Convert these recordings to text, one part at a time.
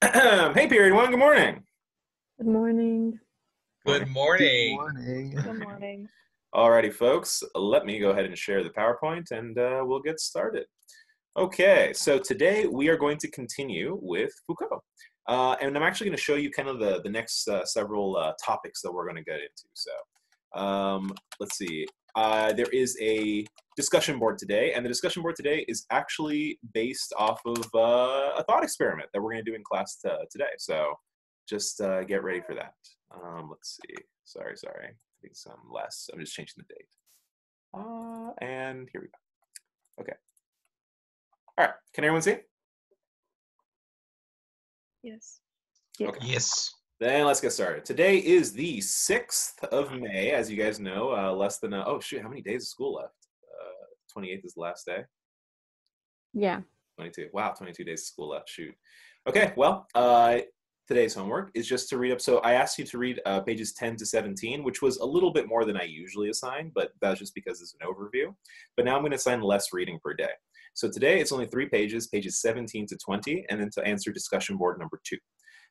hey, period one. Good morning. Good morning. Good morning. Good morning. Good morning. Alrighty, folks. Let me go ahead and share the PowerPoint, and uh, we'll get started. Okay, so today we are going to continue with Foucault. Uh, and I'm actually going to show you kind of the, the next uh, several uh, topics that we're going to get into. So um, let's see. Uh, there is a discussion board today, and the discussion board today is actually based off of uh, a thought experiment that we're going to do in class t- today. So just uh, get ready for that. Um, let's see. Sorry, sorry. I think some less. I'm just changing the date. Uh, and here we go. Okay. All right. Can everyone see? Yes. Okay. Yes. Then let's get started. Today is the 6th of May. As you guys know, uh, less than, a, oh shoot, how many days of school left? Uh, 28th is the last day. Yeah. 22. Wow, 22 days of school left. Shoot. Okay, well, uh, today's homework is just to read up. So I asked you to read uh, pages 10 to 17, which was a little bit more than I usually assign, but that's just because it's an overview. But now I'm going to assign less reading per day. So today it's only three pages, pages 17 to 20, and then to answer discussion board number two.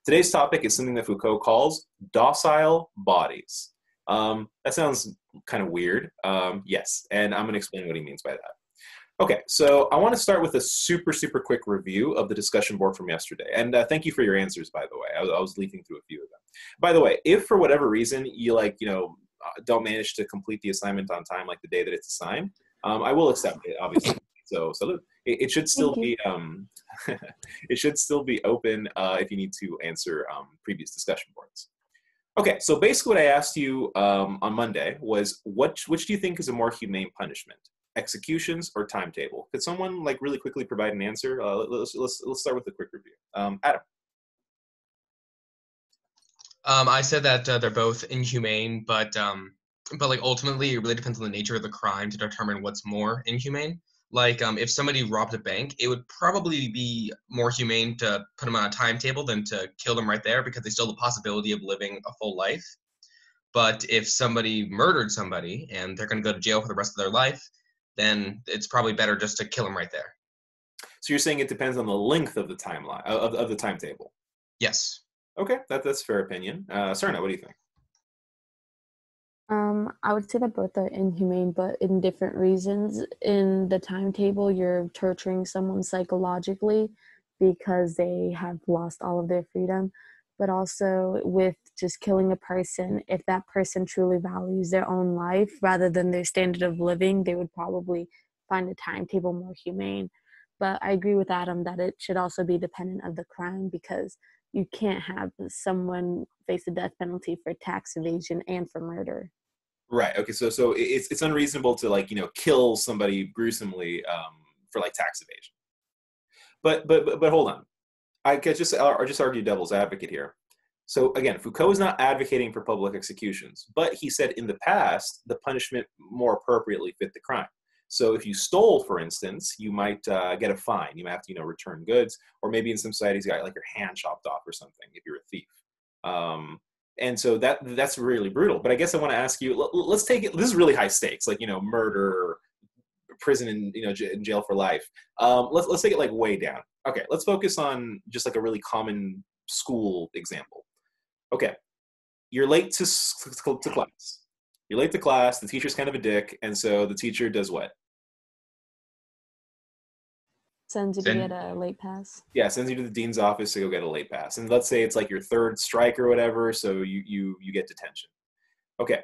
Today's topic is something that Foucault calls docile bodies. Um, that sounds kind of weird. Um, yes, and I'm going to explain what he means by that. Okay, so I want to start with a super, super quick review of the discussion board from yesterday. And uh, thank you for your answers, by the way. I was, I was leafing through a few of them. By the way, if for whatever reason you like, you know, uh, don't manage to complete the assignment on time, like the day that it's assigned, um, I will accept it, obviously. So, salute. It, it should still be, um, it should still be open uh, if you need to answer um, previous discussion boards. Okay, so basically what I asked you um, on Monday was, what, which do you think is a more humane punishment? executions or timetable? Could someone like really quickly provide an answer? Uh, let's, let's, let's start with a quick review. Um, Adam. Um, I said that uh, they're both inhumane, but um, but like ultimately, it really depends on the nature of the crime to determine what's more inhumane. Like um, if somebody robbed a bank, it would probably be more humane to put them on a timetable than to kill them right there because they still have the possibility of living a full life. But if somebody murdered somebody and they're going to go to jail for the rest of their life, then it's probably better just to kill them right there. So you're saying it depends on the length of the timeline of, of the timetable. Yes. Okay, that, that's fair opinion. Uh, Serna, what do you think? Um, I would say that both are inhumane, but in different reasons. In the timetable, you're torturing someone psychologically because they have lost all of their freedom. But also with just killing a person, if that person truly values their own life rather than their standard of living, they would probably find the timetable more humane. But I agree with Adam that it should also be dependent of the crime because you can't have someone face the death penalty for tax evasion and for murder. Right. Okay. So so it's it's unreasonable to like you know kill somebody gruesomely um, for like tax evasion. But but but, hold on. I could just or just argue devil's advocate here. So again, Foucault is not advocating for public executions, but he said in the past the punishment more appropriately fit the crime. So if you stole, for instance, you might uh, get a fine. You might have to, you know, return goods, or maybe in some societies you got like your hand chopped off or something if you're a thief. Um, and so that that's really brutal. But I guess I want to ask you. Let, us take it. This is really high stakes, like you know, murder, prison, and you know, j- in jail for life. Um, let's let's take it like way down. Okay, let's focus on just like a really common school example. Okay, you're late to to class you're late to class the teacher's kind of a dick and so the teacher does what? Sends you to Send- get a late pass. yeah sends you to the dean's office to go get a late pass. And let's say it's like your third strike or whatever so you you you get detention. Okay.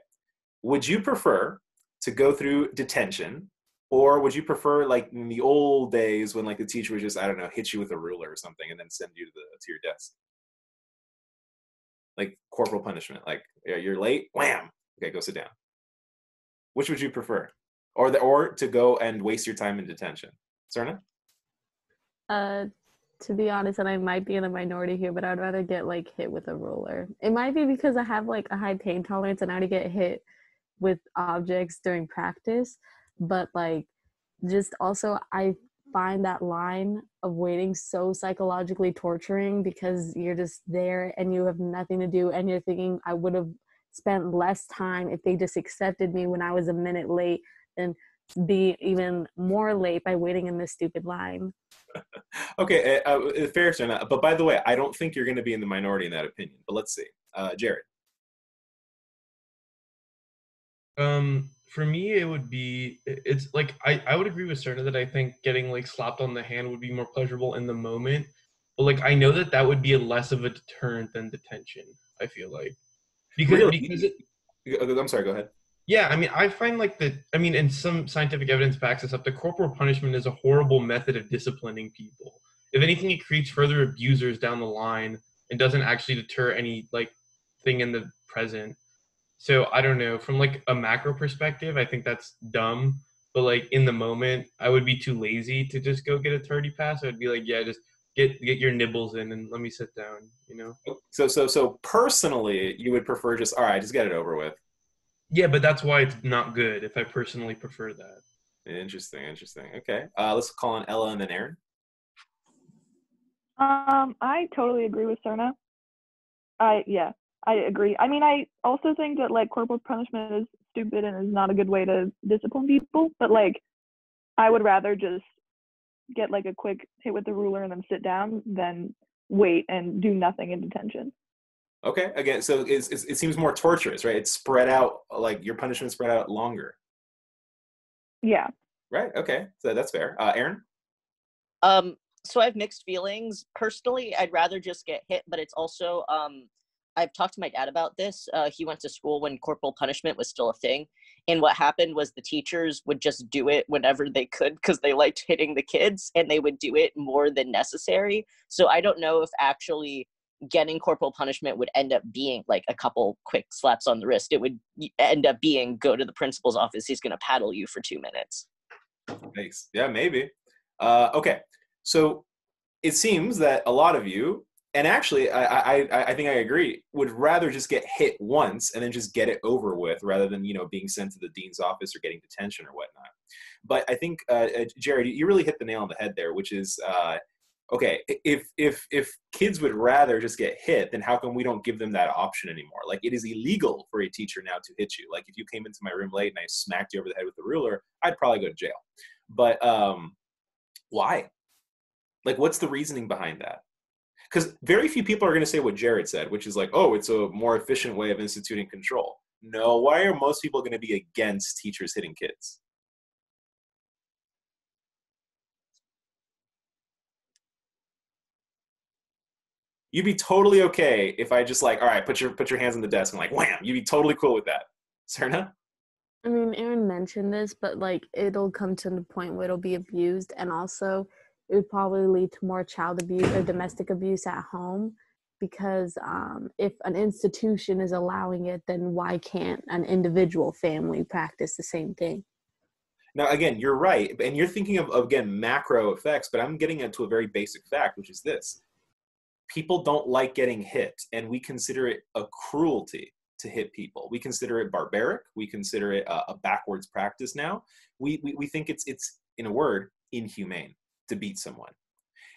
Would you prefer to go through detention or would you prefer like in the old days when like the teacher would just i don't know hit you with a ruler or something and then send you to the to your desk? Like corporal punishment like yeah, you're late wham okay go sit down which would you prefer or the, or to go and waste your time in detention Serna? Uh, to be honest, and I might be in a minority here, but I'd rather get like hit with a ruler. It might be because I have like a high pain tolerance and I already get hit with objects during practice, but like just also I find that line of waiting so psychologically torturing because you're just there and you have nothing to do and you're thinking I would have spent less time if they just accepted me when I was a minute late than be even more late by waiting in this stupid line. okay, uh, uh, fair enough. But by the way, I don't think you're going to be in the minority in that opinion. But let's see, uh, Jared. Um, for me, it would be it's like I I would agree with Serna that I think getting like slapped on the hand would be more pleasurable in the moment, but like I know that that would be a less of a deterrent than detention. I feel like because Really? because it, I'm sorry. Go ahead. yeah, I mean, I find like the, I mean, and some scientific evidence backs this up. The corporal punishment is a horrible method of disciplining people. If anything, it creates further abusers down the line and doesn't actually deter any like thing in the present. So I don't know. From like a macro perspective, I think that's dumb. But like in the moment, I would be too lazy to just go get a tardy pass. I'd be like, yeah, just get get your nibbles in and let me sit down. You know. So so so personally, you would prefer just all right, just get it over with. Yeah, but that's why it's not good. If I personally prefer that. Interesting, interesting. Okay, uh, let's call on Ella and then Aaron. Um, I totally agree with Serna. I yeah, I agree. I mean, I also think that like corporal punishment is stupid and is not a good way to discipline people. But like, I would rather just get like a quick hit with the ruler and then sit down than wait and do nothing in detention. Okay, again, so it's, it's, it seems more torturous, right? It's spread out, like your punishment spread out longer, Yeah. right? Okay, so that's fair. Uh, Aaron. Um, so I have mixed feelings. Personally, I'd rather just get hit, but it's also um, I've talked to my dad about this. Uh, he went to school when corporal punishment was still a thing, and what happened was the teachers would just do it whenever they could because they liked hitting the kids, and they would do it more than necessary. So I don't know if actually getting corporal punishment would end up being like a couple quick slaps on the wrist. It would end up being go to the principal's office. He's going to paddle you for two minutes. Thanks. Yeah, maybe. Uh, okay, so it seems that a lot of you, and actually, I, I, I think I agree, would rather just get hit once and then just get it over with, rather than you know being sent to the dean's office or getting detention or whatnot. But I think, uh, uh, Jared, you really hit the nail on the head there, which is. Uh, okay if if if kids would rather just get hit then how come we don't give them that option anymore? Like it is illegal for a teacher now to hit you. Like if you came into my room late and i smacked you over the head with the ruler i'd probably go to jail. But um why? Like what's the reasoning behind that because very few people are going to say what jared said which is like oh it's a more efficient way of instituting control no why are most people going to be against teachers hitting kids you'd be totally okay if I just like, all right, put your put your hands on the desk and like wham, you'd be totally cool with that. Serna? I mean, Aaron mentioned this, but like it'll come to the point where it'll be abused, and also it would probably lead to more child abuse or domestic abuse at home. Because um, if an institution is allowing it, then why can't an individual family practice the same thing? Now again, you're right, and you're thinking of again macro effects, but I'm getting into a very basic fact, which is this: people don't like getting hit, and we consider it a cruelty to hit people. We consider it barbaric. We consider it a, a backwards practice. Now we, we we think it's it's in a word inhumane to beat someone.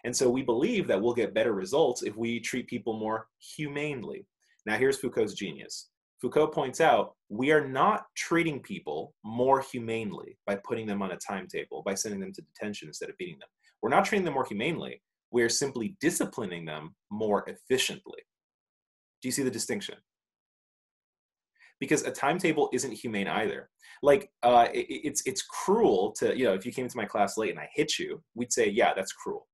And so we believe that we'll get better results if we treat people more humanely. Now, here's Foucault's genius. Foucault points out we are not treating people more humanely by putting them on a timetable, by sending them to detention instead of beating them. We're not treating them more humanely. We're simply disciplining them more efficiently. Do you see the distinction? Because a timetable isn't humane either. Like uh, it, it's it's cruel to you know if you came to my class late and I hit you, we'd say yeah that's cruel.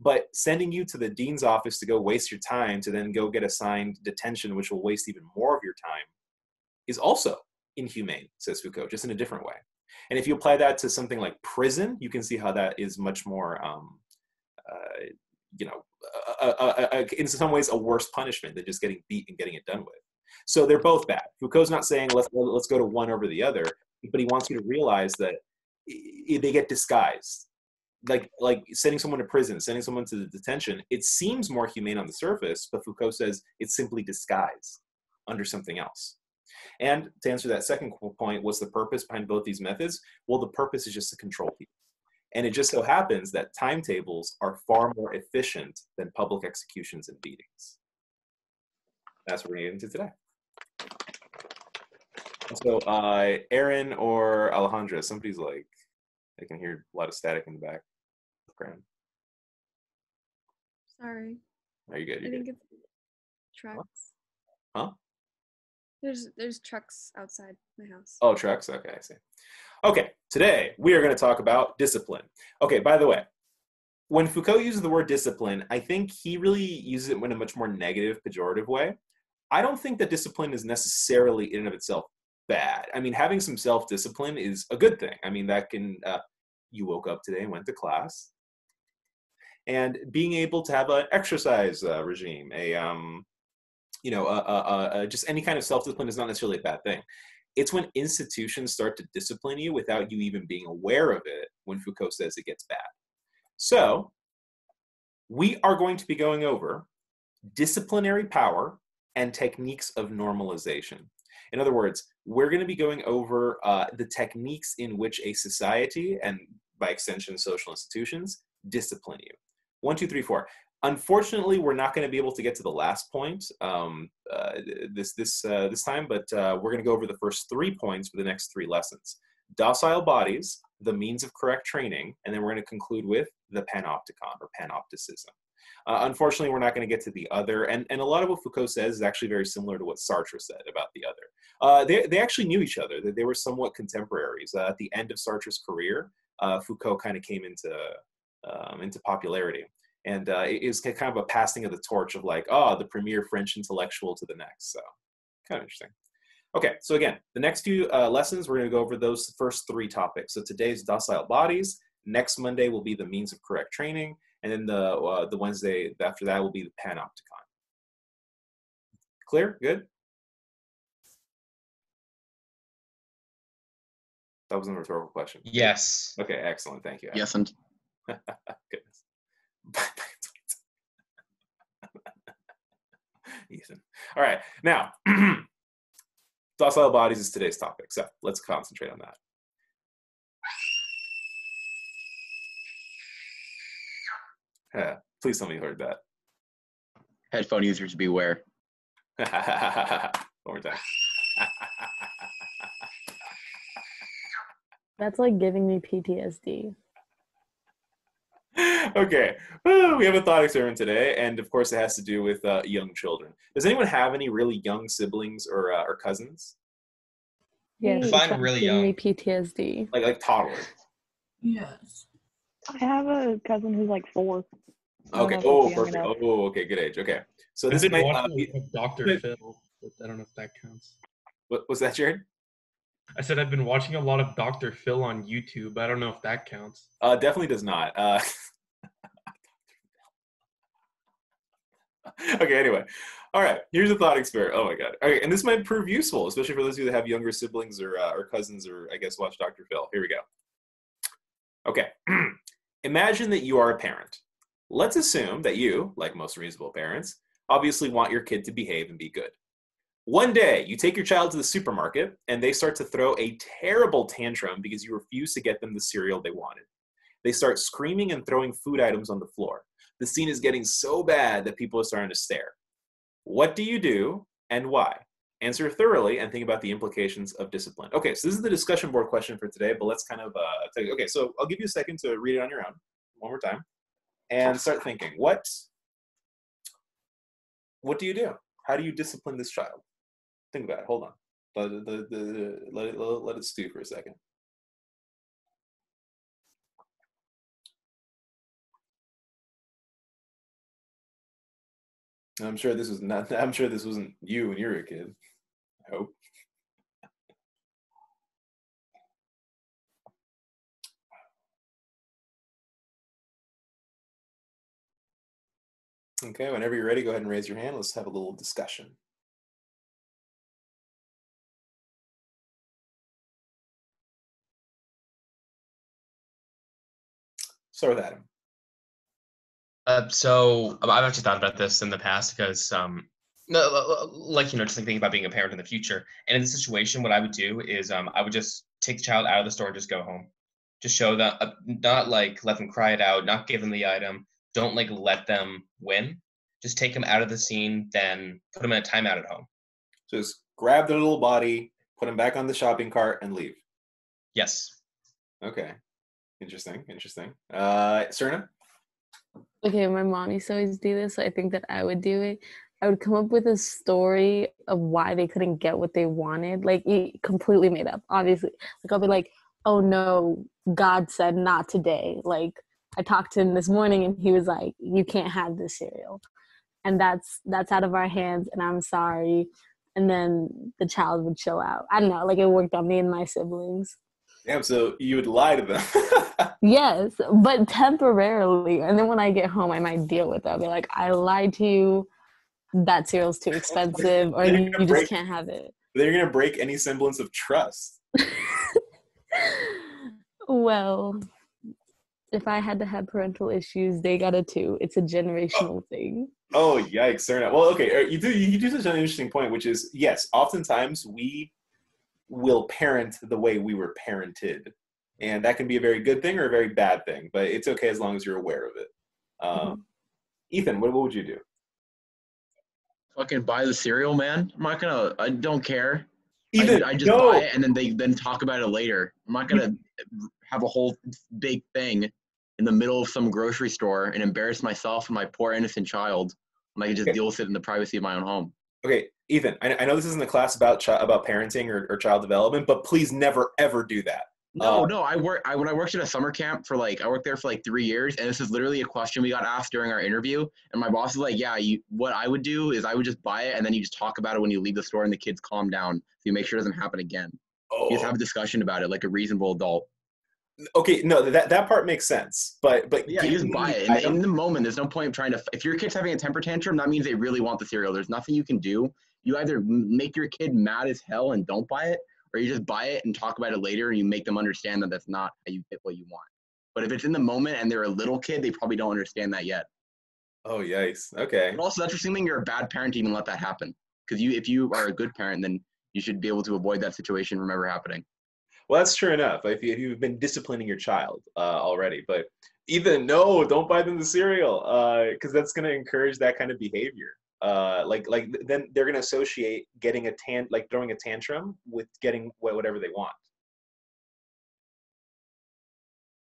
But sending you to the dean's office to go waste your time to then go get assigned detention, which will waste even more of your time, is also inhumane, says Foucault, just in a different way. And if you apply that to something like prison, you can see how that is much more, um, uh, you know, uh, uh, uh, in some ways a worse punishment than just getting beat and getting it done with. So they're both bad. Foucault's not saying let's let's go to one over the other, but he wants you to realize that they get disguised like like sending someone to prison, sending someone to the detention, it seems more humane on the surface, but Foucault says it's simply disguised under something else. And to answer that second point, what's the purpose behind both these methods? Well, the purpose is just to control people. And it just so happens that timetables are far more efficient than public executions and beatings. That's what we're getting into today. So, uh, Aaron or Alejandra, somebody's like I can hear a lot of static in the background. Sorry. Are you good? I You're think good. it's trucks. Huh? There's there's trucks outside my house. Oh, trucks. Okay, I see. Okay, today we are going to talk about discipline. Okay, by the way, when Foucault uses the word discipline, I think he really uses it in a much more negative, pejorative way. I don't think that discipline is necessarily in and of itself bad. I mean, having some self discipline is a good thing. I mean, that can, uh, you woke up today and went to class. And being able to have an exercise uh, regime, a, um, you know, uh, just any kind of self discipline is not necessarily a bad thing. It's when institutions start to discipline you without you even being aware of it when Foucault says it gets bad. So, we are going to be going over disciplinary power and techniques of normalization. In other words, we're going to be going over uh, the techniques in which a society, and by extension, social institutions, discipline you. One, two, three, four. Unfortunately, we're not going to be able to get to the last point um, uh, this this uh, this time, but uh, we're going to go over the first three points for the next three lessons: docile bodies, the means of correct training, and then we're going to conclude with the panopticon or panopticism. Uh, unfortunately, we're not going to get to the other, and, and a lot of what Foucault says is actually very similar to what Sartre said about the other. Uh, they, they actually knew each other, they, they were somewhat contemporaries. Uh, at the end of Sartre's career, uh, Foucault kind of came into, um, into popularity. And uh, it is kind of a passing of the torch of like, oh, the premier French intellectual to the next. So, kind of interesting. Okay, so again, the next few uh, lessons, we're going to go over those first three topics. So today's docile bodies. Next Monday will be the means of correct training and then the uh, the Wednesday after that will be the Panopticon. Clear? Good. That wasn't a rhetorical question. Yes. Okay, excellent. Thank you. Yes, and Goodness. Ethan. All right, now docile bodies is today's topic, so let's concentrate on that. Uh, please tell me you heard that. headphone users beware. One more time. That's like giving me PTSD. okay, Woo, we have a thought experiment today, and of course, it has to do with uh, young children. Does anyone have any really young siblings or uh, or cousins, Yes, If it's I'm really giving me young. PTSD. like like toddlers? Yes. I have a cousin who's like four. I don't Okay. Oh, perfect. enough. Oh, okay. Good age. Okay. So I've this been might uh, be, Dr. Phil, but I don't know if that counts. what was that, Jared? I said I've been watching a lot of Dr. Phil on YouTube. I don't know if that counts. Uh, definitely does not. Uh, okay. Anyway, all right. Here's a thought experiment. Oh my god. Okay, and this might prove useful, especially for those of you that have younger siblings or uh, or cousins, or I guess watch Dr. Phil. Here we go. Okay. Imagine that you are a parent. Let's assume that you, like most reasonable parents, obviously want your kid to behave and be good. One day, you take your child to the supermarket and they start to throw a terrible tantrum because you refuse to get them the cereal they wanted. They start screaming and throwing food items on the floor. The scene is getting so bad that people are starting to stare. What do you do and why? Answer thoroughly and think about the implications of discipline. Okay, so this is the discussion board question for today, but let's kind of uh, take, okay. So I'll give you a second to read it on your own one more time, and start thinking. What what do you do? How do you discipline this child? Think about it. Hold on. Let it, let it, let it, let it stew for a second. I'm sure this was not. I'm sure this wasn't you when you were a kid. I hope. Okay, whenever you're ready, go ahead and raise your hand. Let's have a little discussion. Start with Adam. Uh, so I've actually thought about this in the past because, um, like you know, just thinking about being a parent in the future. And in this situation, what I would do is um, I would just take the child out of the store and just go home. Just show them, uh, not like let them cry it out, not give them the item. Don't like let them win. Just take them out of the scene, then put them in a timeout at home. Just grab their little body, put them back on the shopping cart, and leave. Yes. Okay. Interesting. Interesting. Uh, Serna. Okay, my mom used to always do this, so I think that I would do it. I would come up with a story of why they couldn't get what they wanted, like completely made up, obviously. Like I'll be like, "Oh no, God said not today." Like I talked to him this morning, and he was like, "You can't have this cereal," and that's that's out of our hands, and I'm sorry. And then the child would chill out. I don't know, like it worked on me and my siblings. Damn. So you would lie to them. Yes, but temporarily. And then when I get home, I might deal with it. I'll be like, I lied to you. That cereal's too expensive, or you're you, gonna you break- just can't have it. They're gonna break any semblance of trust. well, if I had to have parental issues, they got it too. It's a generational thing. Oh yikes, Serna. Well, okay, uh, you do you do such an interesting point, which is yes, oftentimes we will parent the way we were parented, and that can be a very good thing or a very bad thing, but it's okay as long as you're aware of it. Um, Ethan, what, what would you do? Fucking buy the cereal, man. I'm not gonna. I don't care. I, Ethan, I just no. buy it and then they then talk about it later. I'm not gonna have a whole big thing in the middle of some grocery store and embarrass myself and my poor innocent child when I can just Okay. deal with it in the privacy of my own home. Okay, Ethan, I, I know this isn't a class about chi- about parenting or, or child development, but please never ever do that. No, Uh, no. I work. I when I worked at a summer camp for like I worked there for like three years, and this is literally a question we got asked during our interview. And my boss is like, "Yeah, you. What I would do is I would just buy it, and then you just talk about it when you leave the store, and the kids calm down, so you make sure it doesn't happen again. You just Oh, have a discussion about it like a reasonable adult. Okay, no, that that part makes sense, but but Yeah, you just buy it. In the, in the moment, there's no point trying to. If your kid's having a temper tantrum, that means they really want the cereal. There's nothing you can do. You either make your kid mad as hell and don't buy it, or you just buy it and talk about it later, and you make them understand that that's not how you get what you want. But if it's in the moment and they're a little kid, they probably don't understand that yet. oh yikes, okay. But also, that's assuming you're a bad parent to even let that happen. Because you, if you are a good parent, then you should be able to avoid that situation from ever happening. Well, that's true enough. If, you, you've been disciplining your child uh, already, but even no, don't buy them the cereal because that's going to encourage that kind of behavior. Uh, like, like then they're going to associate getting a tan, like throwing a tantrum, with getting whatever they want,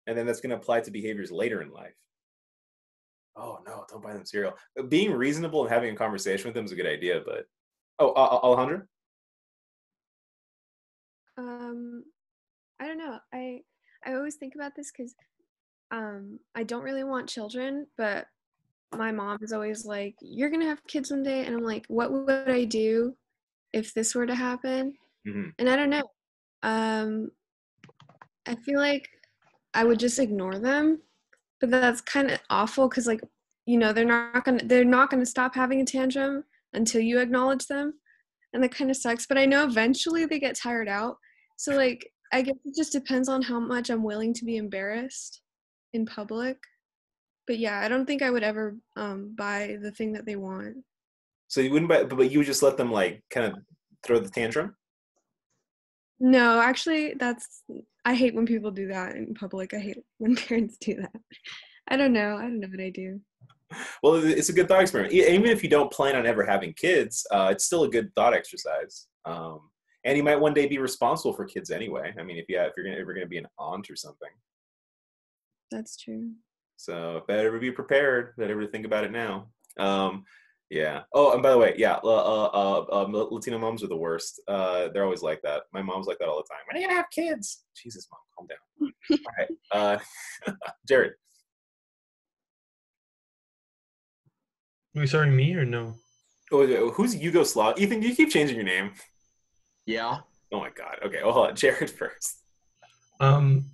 and then that's going to apply to behaviors later in life. Oh no, don't buy them cereal. Being reasonable and having a conversation with them is a good idea, but oh, uh, Alejandro, Um, I don't know. I I always think about this because um I don't really want children, but my mom is always like, "You're gonna have kids one day," and I'm like, "What would I do if this were to happen?" Mhm. And I don't know. Um, I feel like I would just ignore them, but that's kind of awful because like you know they're not gonna they're not gonna stop having a tantrum until you acknowledge them and that kind of sucks but i know eventually they get tired out so like i guess it just depends on how much i'm willing to be embarrassed in public but yeah i don't think i would ever um, buy the thing that they want so you wouldn't buy, but but you would just let them like kind of throw the tantrum. no actually that's i hate when people do that in public i hate when parents do that i don't know i don't know what i do Well, it's a good thought experiment. Even if you don't plan on ever having kids, uh, it's still a good thought exercise. Um, and you might one day be responsible for kids anyway. I mean, if yeah, if you're gonna, ever going to be an aunt or something, that's true so better be prepared. Better to think about it now. Um, yeah. Oh, and by the way, yeah, uh, uh, uh, um, Latino moms are the worst. Uh, they're always like that. My mom's like that all the time. When are you gonna have kids? Jesus, mom, calm down. all right, uh, Jared. Are you starting me or no? Oh, wait, wait, who's Yugoslav? Ethan, do you keep changing your name? Yeah. Oh my god. Okay, well, hold on. Jared first. Um,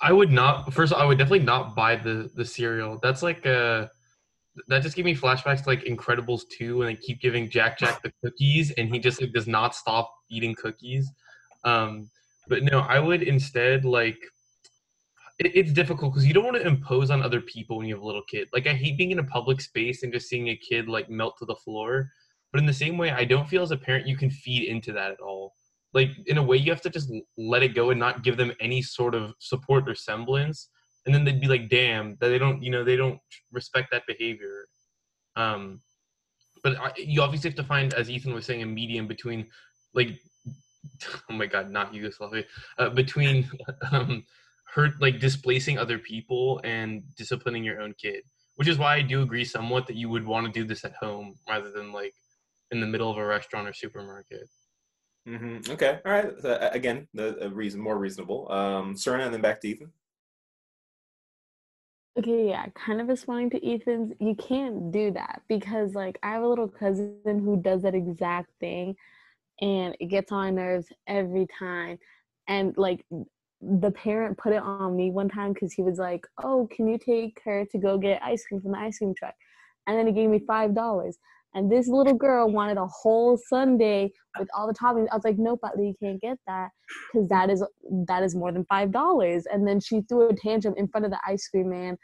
I would not. First, I would definitely not buy the the cereal. That's like uh that just gave me flashbacks to like Incredibles 2 when they keep giving Jack Jack the cookies and he just like does not stop eating cookies. Um, but no, I would instead like it, it's difficult because you don't want to impose on other people when you have a little kid. Like I hate being in a public space and just seeing a kid like melt to the floor. But in the same way, I don't feel as a parent you can feed into that at all. Like in a way, you have to just let it go and not give them any sort of support or semblance, and then they'd be like, "Damn, that they don't, you know, they don't respect that behavior." Um, but I, you obviously have to find, as Ethan was saying, a medium between, like, oh my God, not Yugoslavia, uh, between um, hurt like displacing other people and disciplining your own kid. Which is why I do agree somewhat that you would want to do this at home rather than like in the middle of a restaurant or supermarket. hmm Okay, all right. So, again, the a reason more reasonable. Um, Serna, and then back to Ethan. Okay, yeah, kind of responding to Ethan's, you can't do that because like I have a little cousin who does that exact thing and it gets on my nerves every time. And like the parent put it on me one time because he was like, Oh, can you take her to go get ice cream from the ice cream truck? And then he gave me five dollars. And this little girl wanted a whole sundae with all the toppings. I was like, Nope, Butler, you can't get that because that is that is more than five dollars. And then she threw a tantrum in front of the ice cream man,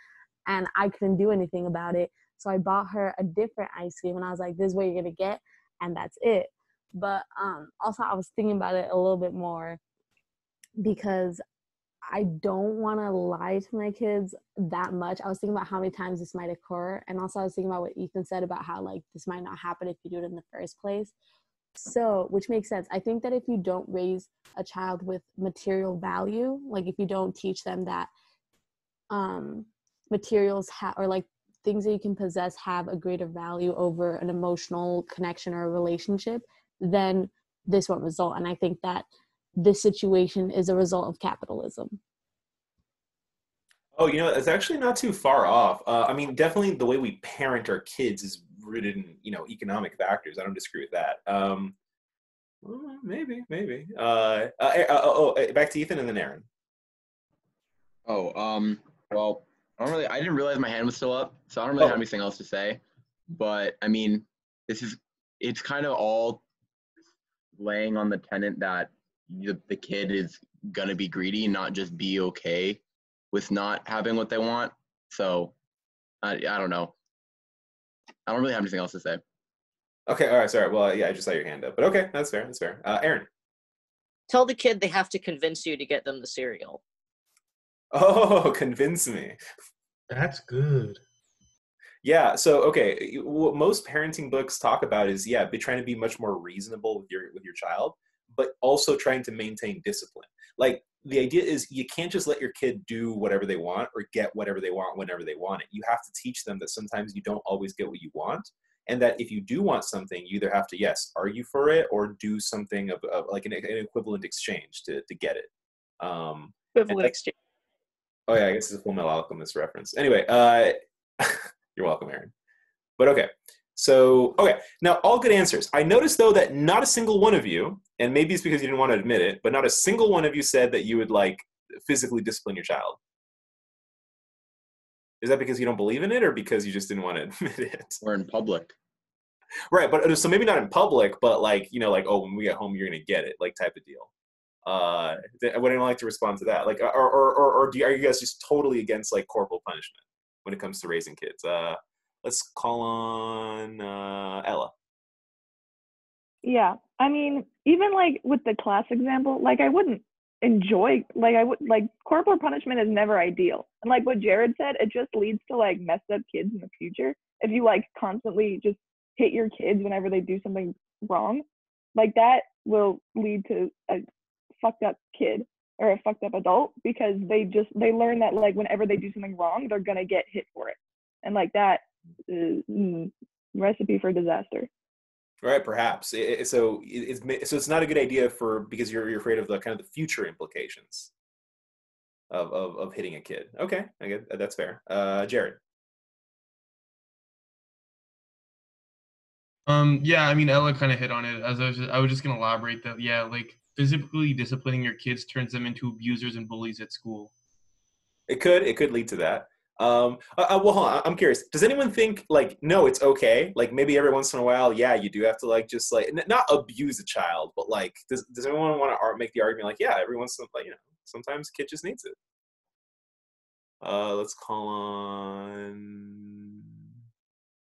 and I couldn't do anything about it. So I bought her a different ice cream, and I was like, "This is what you're gonna get," and that's it. But um, also, I was thinking about it a little bit more because I don't want to lie to my kids that much. I was thinking about how many times this might occur, and also I was thinking about what Ethan said about how like this might not happen if you do it in the first place. So, which makes sense. I think that if you don't raise a child with material value, like if you don't teach them that um, materials have or like things that you can possess have a greater value over an emotional connection or a relationship, then this won't result. And I think that this situation is a result of capitalism. Oh, you know, it's actually not too far off. Uh, I mean, definitely the way we parent our kids is rooted in you know economic factors. I don't disagree with that. Um, well, maybe, maybe. Uh, uh, uh, oh, uh, back to Ethan and then Aaron. Oh, um, well, I don't really. I didn't realize my hand was still up, so I don't really Oh. have anything else to say. But I mean, this is it's kind of all laying on the tenant that the, the kid is gonna be greedy, not just be okay with not having what they want. So, I I don't know. I don't really have anything else to say. Okay, all right, sorry. Well, yeah, I just saw your hand up, but okay, that's fair. That's fair. Uh, Aaron. Tell the kid they have to convince you to get them the cereal. Oh, convince me. That's good. Yeah. So okay, what most parenting books talk about is yeah, be trying to be much more reasonable with your with your child, but also trying to maintain discipline. Like the idea is you can't just let your kid do whatever they want or get whatever they want whenever they want it. You have to teach them that sometimes you don't always get what you want, and that if you do want something, you either have to yes argue for it or do something of, of like an, an equivalent exchange to to get it. Um, Equivalent exchange. Oh yeah, I guess it's a Fullmetal Alchemist reference. Anyway, uh, you're welcome, Aaron. But okay, so okay, now all good answers. I noticed though that not a single one of you, and maybe it's because you didn't want to admit it, but not a single one of you said that you would like physically discipline your child. Is that because you don't believe in it, or because you just didn't want to admit it? Or in public. Right, but uh, so maybe not in public, but like you know, like oh, when we get home, you're gonna get it, like type of deal. Uh, th- would anyone like to respond to that? Like, or or or, or do you, are you guys just totally against like corporal punishment when it comes to raising kids? Uh, let's call on uh, Ella. Yeah. I mean, even like with the class example, like I wouldn't enjoy like I would like corporal punishment is never ideal. And like what Jared said, it just leads to like messed up kids in the future. If you like constantly just hit your kids whenever they do something wrong, like that will lead to a fucked up kid or a fucked up adult because they just they learn that like whenever they do something wrong, they're gonna get hit for it. And like that mm, recipe for disaster. Right, perhaps. It, so it's so it's not a good idea for because you're you're afraid of the kind of the future implications of of, of hitting a kid. Okay, I get that's fair. Uh, Jared. Um, yeah, I mean, Ella kind of hit on it. As I was, I was just gonna elaborate that. Yeah, like physically disciplining your kids turns them into abusers and bullies at school. It could. It could lead to that. Um, uh, uh, well, on. I'm curious. Does anyone think like no, it's okay? Like maybe every once in a while, yeah, you do have to like just like n- not abuse a child, but like does does anyone want to make the argument like yeah, every once in like you know sometimes kid just needs it. Uh, let's call on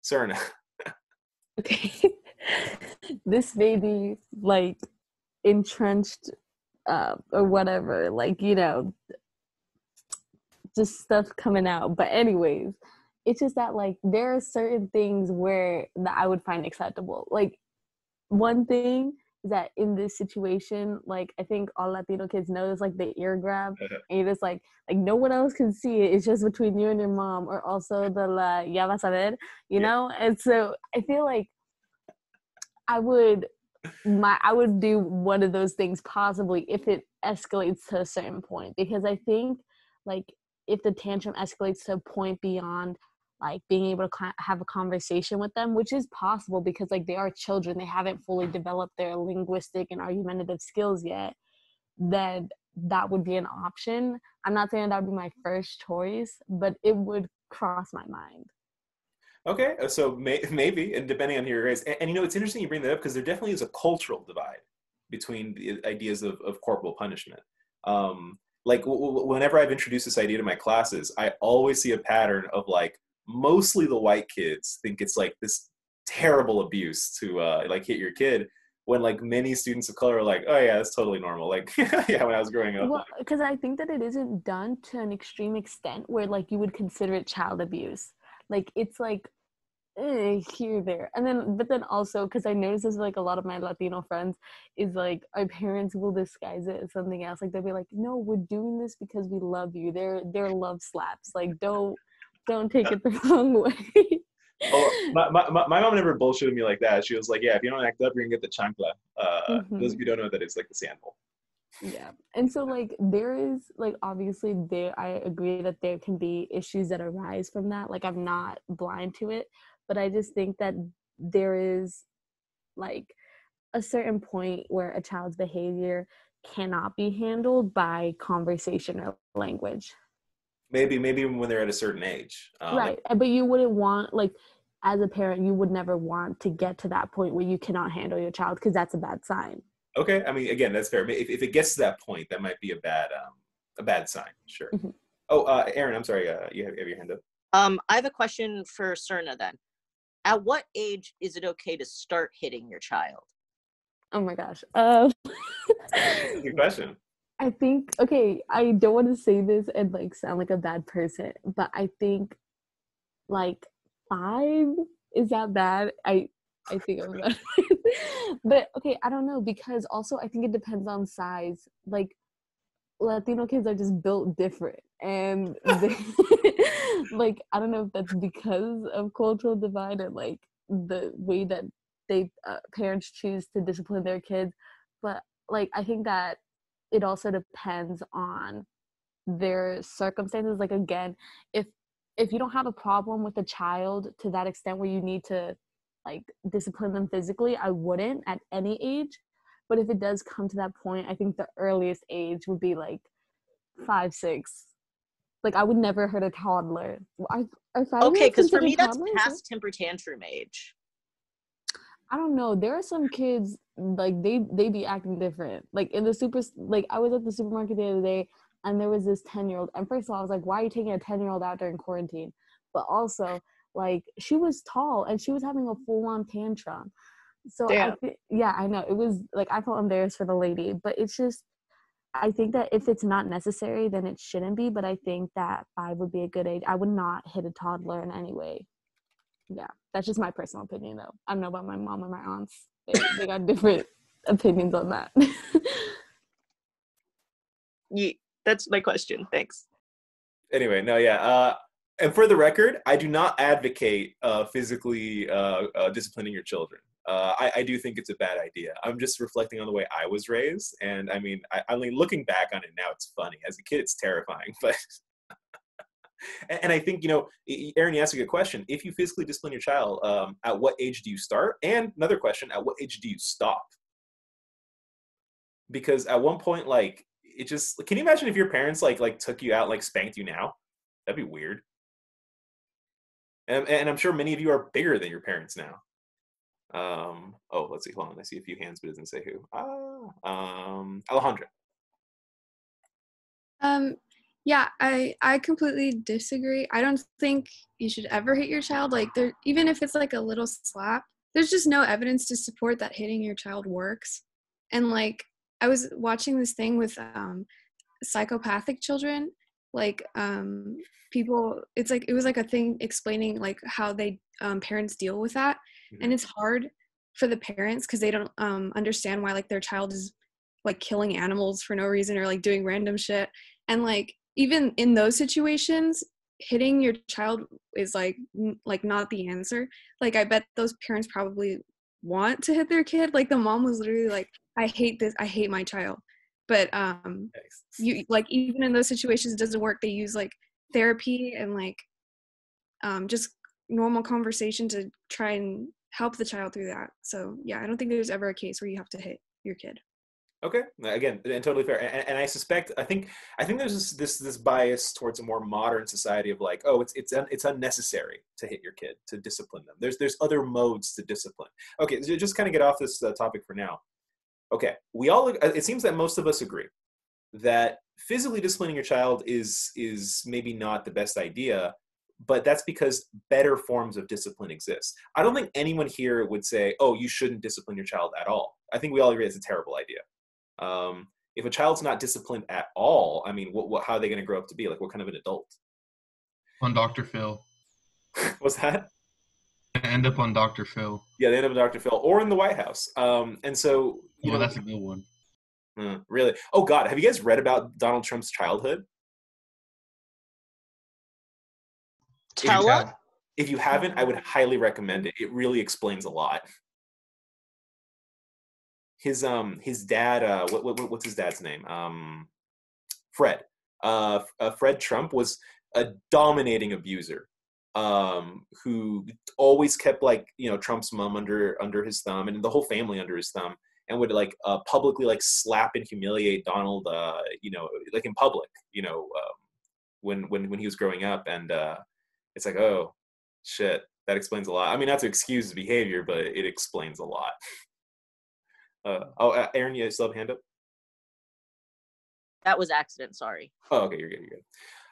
Serna. Okay. this may be like entrenched uh, or whatever, like, you know, just stuff coming out. But, anyways, it's just that, like, there are certain things where that I would find acceptable. Like, one thing is that in this situation, like I think all Latino kids know is like the ear grab, uh-huh. and you're just like like no one else can see it. It's just between you and your mom, or also the la ya vas a ver, you Yeah. know. And so I feel like I would my I would do one of those things possibly if it escalates to a certain point because I think like if the tantrum escalates to a point beyond like being able to have a conversation with them which is possible because like they are children they haven't fully developed their linguistic and argumentative skills yet then that would be an option i'm not saying that would be my first choice but it would cross my mind Okay, uh, so may, maybe, and depending on who you're raised, and, and you know, it's interesting you bring that up because there definitely is a cultural divide between the ideas of, of corporal punishment. Um, like w- w- whenever I've introduced this idea to my classes, I always see a pattern of like mostly the white kids think it's like this terrible abuse to uh, like hit your kid, when like many students of color are like, oh yeah, that's totally normal. Like yeah, when I was growing up. well because i think that it isn't done to an extreme extent where like you would consider it child abuse like it's like here there. And then but then also because i notice this like a lot of my latino friends is like our parents will disguise it as something else. Like they'll be like no we're doing this because we love you. They're they're love slaps. Like don't don't take it the wrong way. Oh, my, my, my mom never bullshitted me like that. She was like, "Yeah, if you don't act up, you're gonna get the chancla." Uh, Those of you don't know that it's like the sandal. yeah. And so like there is like obviously there i agree that there can be issues that arise from that. Like i'm not blind to it but i just think that there is like a certain point where a child's behavior cannot be handled by conversation or language Maybe maybe when they're at a certain age. Um, right but you wouldn't want like as a parent you would never want to get to that point where you cannot handle your child because that's a bad sign Okay, I mean, again, that's fair. If, if it gets to that point, that might be a bad um, a bad sign. Sure. Mhm. Oh, uh, Aaron, I'm sorry. Uh, you have, you have your hand up. Um, I have a question for Serna then. At what age is it okay to start hitting your child? oh my gosh um Good question. I think okay, I don't want to say this and like sound like a bad person, but I think like five is that bad? I I think I'm bad. but okay, I don't know because also I think it depends on size. Like Latino kids are just built different, and they, like I don't know if that's because of cultural divide and like the way that they uh, parents choose to discipline their kids, but like I think that it also depends on their circumstances. Like again if if you don't have a problem with a child to that extent where you need to like discipline them physically i wouldn't at any age but if it does come to that point i think the earliest age would be like five six like i would never hurt a toddler I, are Okay, because for me that's past temper tantrum age. I don't know. There are some kids like they they be acting different. Like in the super like I was at the supermarket the other day and there was this 10 year old and first of all I was like, why are you taking a 10 year old out during quarantine? But also like she was tall and she was having a full on tantrum. So I Damn. yeah, I know. It was like I felt embarrassed for the lady, but it's just I think that if it's not necessary, then it shouldn't be. But I think that five would be a good age. I would not hit a toddler in any way. Yeah, that's just my personal opinion, though. I don't know about my mom and my aunts. They, they got different opinions on that. Ye- that's my question. Thanks. Anyway, no, yeah. Uh, and for the record, I do not advocate uh, physically uh, uh, disciplining your children. Uh, I, I do think it's a bad idea. I'm just reflecting on the way I was raised, and I mean, I, I mean, looking back on it now, it's funny. As a kid, it's terrifying, but. and, and I think you know, Aaron, you asked a good question. If you physically discipline your child, um, at what age do you start? And another question: At what age do you stop? Because at one point, like, it just can you imagine if your parents like like took you out like spanked you now? That'd be weird. And, and I'm sure many of you are bigger than your parents now. Um, oh, let's see. Hold on. I see a few hands, but it doesn't say who. Ah, um, Alejandra. Um, yeah, I I completely disagree. I don't think you should ever hit your child. Like there, even if it's like a little slap, there's just no evidence to support that hitting your child works. And like I was watching this thing with um, psychopathic children, like um, people. It's like it was like a thing explaining like how they um, parents deal with that, and it's hard for the parents because they don't um, understand why like their child is like killing animals for no reason or like doing random shit. And like even in those situations hitting your child is like n- like not the answer. Like i bet those parents probably want to hit their kid. Like the mom was literally like i hate this i hate my child. But um you like even in those situations it doesn't work. They use like therapy and like um just normal conversation to try and help the child through that so yeah i don't think there's ever a case where you have to hit your kid Okay, again, and totally fair. And, and I suspect, I think, I think there's this, this this bias towards a more modern society of like, oh, it's it's un, it's unnecessary to hit your kid to discipline them. There's there's other modes to discipline. Okay, so just kind of get off this uh, topic for now. Okay, we all. It seems that most of us agree that physically disciplining your child is is maybe not the best idea, but that's because better forms of discipline exist. I don't think anyone here would say, oh, you shouldn't discipline your child at all. I think we all agree it's a terrible idea. Um, if a child's not disciplined at all, I mean, what, what how are they going to grow up to be? Like, what kind of an adult? On Dr. Phil. What's that? They end up on Dr. Phil. Yeah, they end up on Dr. Phil or in the White House. Um, and so, you Well, know, that's a good one. uh, really. Oh God, have you guys read about Donald Trump's childhood? Tell you have- If you haven't, I would highly recommend it. It really explains a lot. His um his dad uh what, what what's his dad's name um Fred uh, uh Fred Trump was a dominating abuser um who always kept like you know Trump's mom under under his thumb and the whole family under his thumb and would like uh, publicly like slap and humiliate Donald uh you know like in public you know um, when when when he was growing up and uh it's like oh shit that explains a lot. I mean not to excuse his behavior but it explains a lot. Uh, oh uh, aaron you still have a hand up? That was accident. Sorry. oh okay you're good you're good.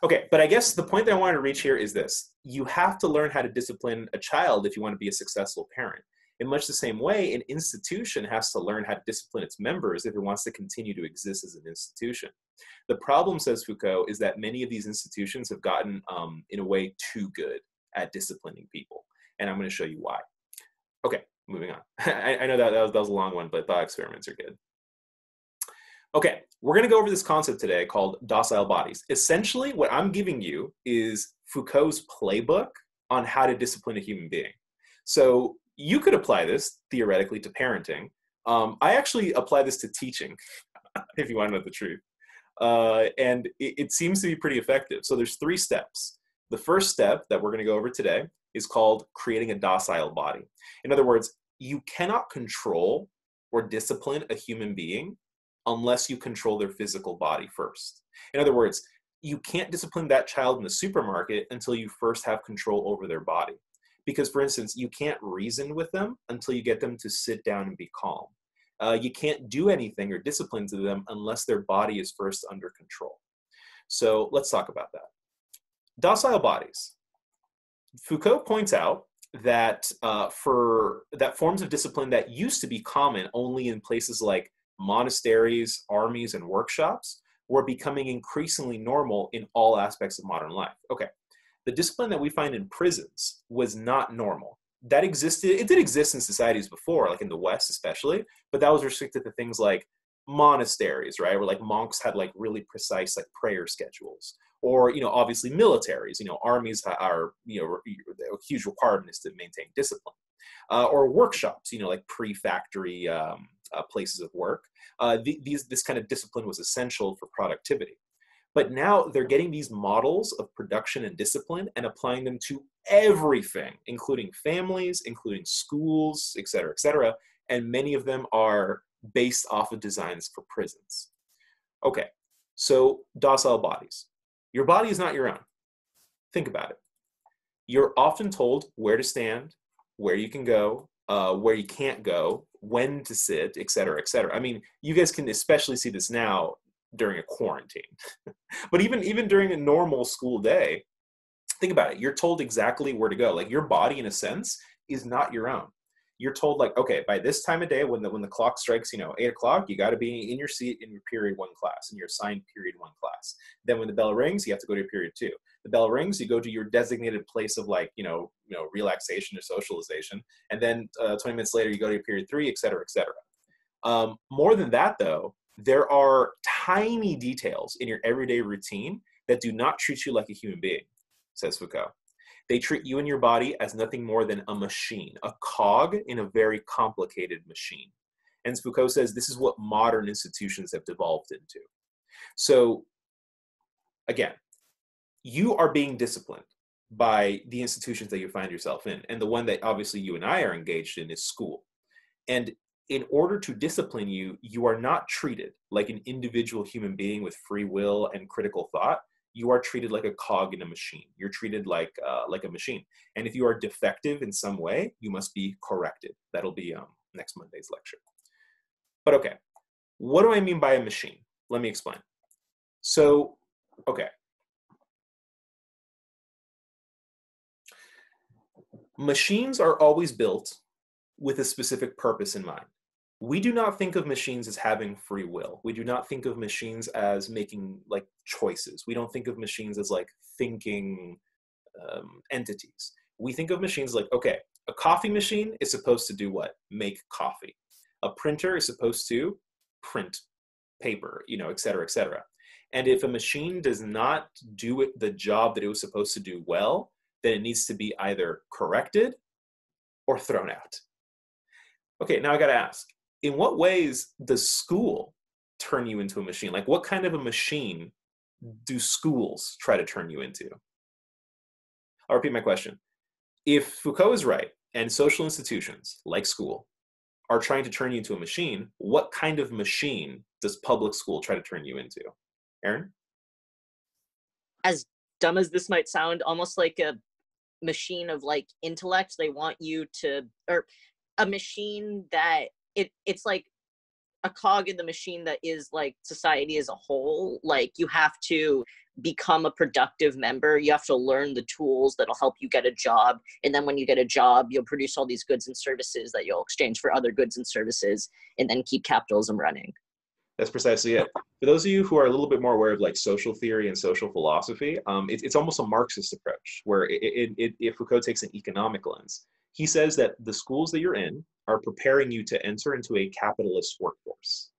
Okay but i guess the point that i wanted to reach here is this. You have to learn how to discipline a child if you want to be a successful parent in much the same way an institution has to learn how to discipline its members if it wants to continue to exist as an institution. The problem says foucault is that many of these institutions have gotten um, in a way too good at disciplining people and i'm going to show you why. Okay moving on. I, I know that, that was, that was a long one but thought experiments are good. Okay we're going to go over this concept today called docile bodies. Essentially what i'm giving you is foucault's playbook on how to discipline a human being. So you could apply this theoretically to parenting um, i actually apply this to teaching if you want to know the truth uh, and it, it seems to be pretty effective so there's three steps the first step that we're going to go over today is called creating a docile body. In other words, you cannot control or discipline a human being unless you control their physical body first. In other words, you can't discipline that child in the supermarket until you first have control over their body. Because, for instance, you can't reason with them until you get them to sit down and be calm. Uh, you can't do anything or discipline to them unless their body is first under control. So let's talk about that docile bodies. Foucault points out that uh, for that forms of discipline that used to be common only in places like monasteries, armies, and workshops were becoming increasingly normal in all aspects of modern life. Okay, the discipline that we find in prisons was not normal. That existed, it did exist in societies before, like in the West especially, but that was restricted to things like monasteries, right? Where like monks had like really precise like prayer schedules or you know obviously militaries you know armies are you know a huge requirement is to maintain discipline uh, or workshops you know like pre-factory um, uh, places of work uh, th- these this kind of discipline was essential for productivity but now they're getting these models of production and discipline and applying them to everything including families including schools et cetera et cetera and many of them are based off of designs for prisons okay so docile bodies your body is not your own. Think about it. You're often told where to stand, where you can go, uh, where you can't go, when to sit, et cetera, et cetera. I mean, you guys can especially see this now during a quarantine. but even even during a normal school day, think about it. You're told exactly where to go. Like your body, in a sense, is not your own you're told like okay by this time of day when the when the clock strikes you know eight o'clock you got to be in your seat in your period one class in your assigned period one class then when the bell rings you have to go to your period two The bell rings, you go to your designated place of like, you know, you know, relaxation or socialization, and then uh, 20 minutes later you go to your period three, et cetera, et cetera. Um, more than that, though, there are tiny details in your everyday routine that do not treat you like a human being, says Foucault. They treat you and your body as nothing more than a machine, a cog in a very complicated machine. And Foucault says this is what modern institutions have devolved into. So, again, you are being disciplined by the institutions that you find yourself in. And the one that obviously you and I are engaged in is school. And in order to discipline you, you are not treated like an individual human being with free will and critical thought you are treated like a cog in a machine. You're treated like uh, like a machine. And if you are defective in some way, you must be corrected. That'll be um, next Monday's lecture. But okay, what do I mean by a machine? Let me explain. So, okay. Machines are always built with a specific purpose in mind we do not think of machines as having free will. We do not think of machines as making like choices. We don't think of machines as like thinking um, entities. We think of machines like, okay, a coffee machine is supposed to do what? Make coffee. A printer is supposed to print paper, you know, et cetera, et cetera. And if a machine does not do it the job that it was supposed to do well, then it needs to be either corrected or thrown out. Okay, now I got to ask in what ways does school turn you into a machine? Like, what kind of a machine do schools try to turn you into? I'll repeat my question. If Foucault is right and social institutions like school are trying to turn you into a machine, what kind of machine does public school try to turn you into? Aaron? As dumb as this might sound, almost like a machine of like intellect. They want you to, or a machine that it it's like a cog in the machine that is like society as a whole like you have to become a productive member you have to learn the tools that'll help you get a job and then when you get a job you'll produce all these goods and services that you'll exchange for other goods and services and then keep capitalism running. That's precisely it. For those of you who are a little bit more aware of like social theory and social philosophy um, it, it's almost a marxist approach where it, it, it, if foucault takes an economic lens he says that the schools that you're in are preparing you to enter into a capitalist workforce.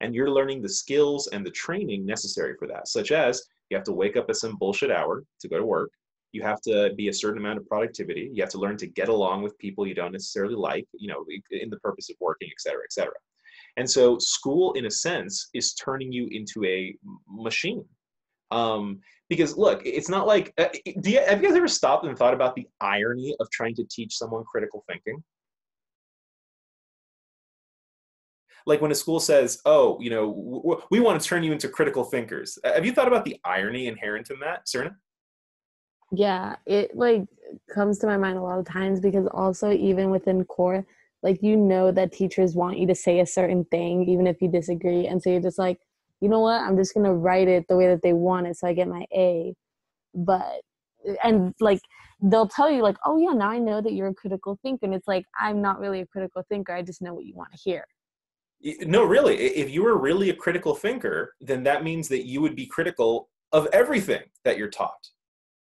And you're learning the skills and the training necessary for that, such as you have to wake up at some bullshit hour to go to work. You have to be a certain amount of productivity. You have to learn to get along with people you don't necessarily like, you know, in the purpose of working, et cetera, et cetera. And so school, in a sense, is turning you into a machine. Um, because look, it's not like, uh, do you, have you guys ever stopped and thought about the irony of trying to teach someone critical thinking? Like when a school says, "Oh, you know, we want to turn you into critical thinkers." Have you thought about the irony inherent in that, Serna? Yeah, it like comes to my mind a lot of times because also even within core, like you know that teachers want you to say a certain thing even if you disagree, and so you're just like, you know what, I'm just gonna write it the way that they want it so I get my A. But and like they'll tell you like, oh yeah, now I know that you're a critical thinker, and it's like I'm not really a critical thinker. I just know what you want to hear. No, really. If you were really a critical thinker, then that means that you would be critical of everything that you're taught.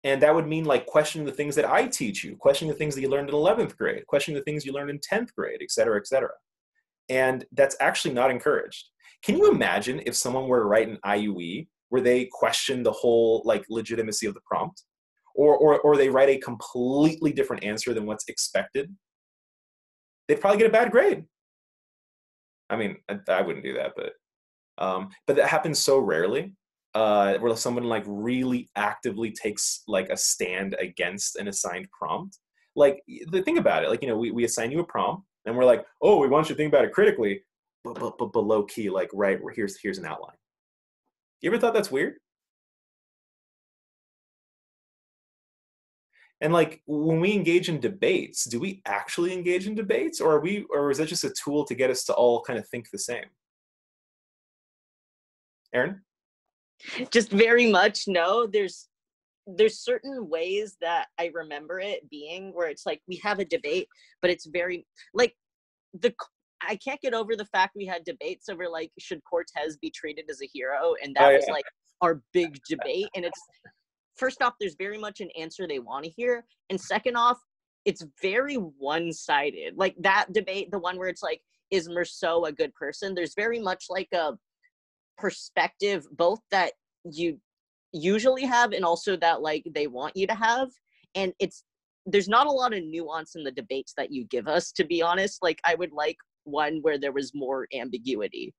And that would mean like questioning the things that I teach you, questioning the things that you learned in 11th grade, questioning the things you learned in 10th grade, et cetera, et cetera. And that's actually not encouraged. Can you imagine if someone were to write an IUE where they question the whole like legitimacy of the prompt? Or, or, or they write a completely different answer than what's expected? They'd probably get a bad grade. I mean, I, I wouldn't do that, but um, but that happens so rarely. Uh, where someone like really actively takes like a stand against an assigned prompt. Like, the thing about it, like you know, we, we assign you a prompt, and we're like, oh, we want you to think about it critically but, but, but below key, like right here's here's an outline. You ever thought that's weird? And like when we engage in debates, do we actually engage in debates, or are we, or is that just a tool to get us to all kind of think the same? Aaron, just very much no. There's there's certain ways that I remember it being where it's like we have a debate, but it's very like the I can't get over the fact we had debates over like should Cortez be treated as a hero, and that oh, was like our big debate. And it's first off, there's very much an answer they want to hear, and second off, it's very one-sided. Like that debate, the one where it's like, is Meursault a good person? There's very much like a perspective, both that you usually have and also that like they want you to have, and it's there's not a lot of nuance in the debates that you give us. To be honest, like I would like one where there was more ambiguity.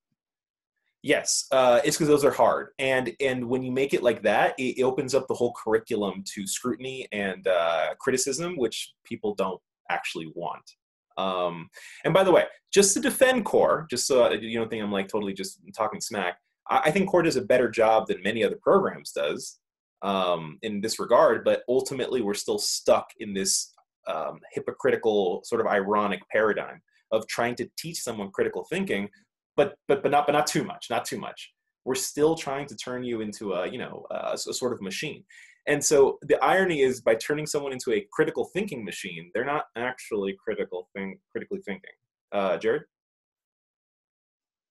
Yes, uh, it's because those are hard, and and when you make it like that, it, it opens up the whole curriculum to scrutiny and uh, criticism, which people don't actually want. Um, and by the way, just to defend core, just so you don't think I'm like totally just talking smack, I, I think core does a better job than many other programs does um, in this regard. But ultimately, we're still stuck in this um, hypocritical, sort of ironic paradigm of trying to teach someone critical thinking but but but not but not too much, not too much. We're still trying to turn you into a you know a, a sort of machine. And so the irony is by turning someone into a critical thinking machine, they're not actually critical think critically thinking. Uh, Jared.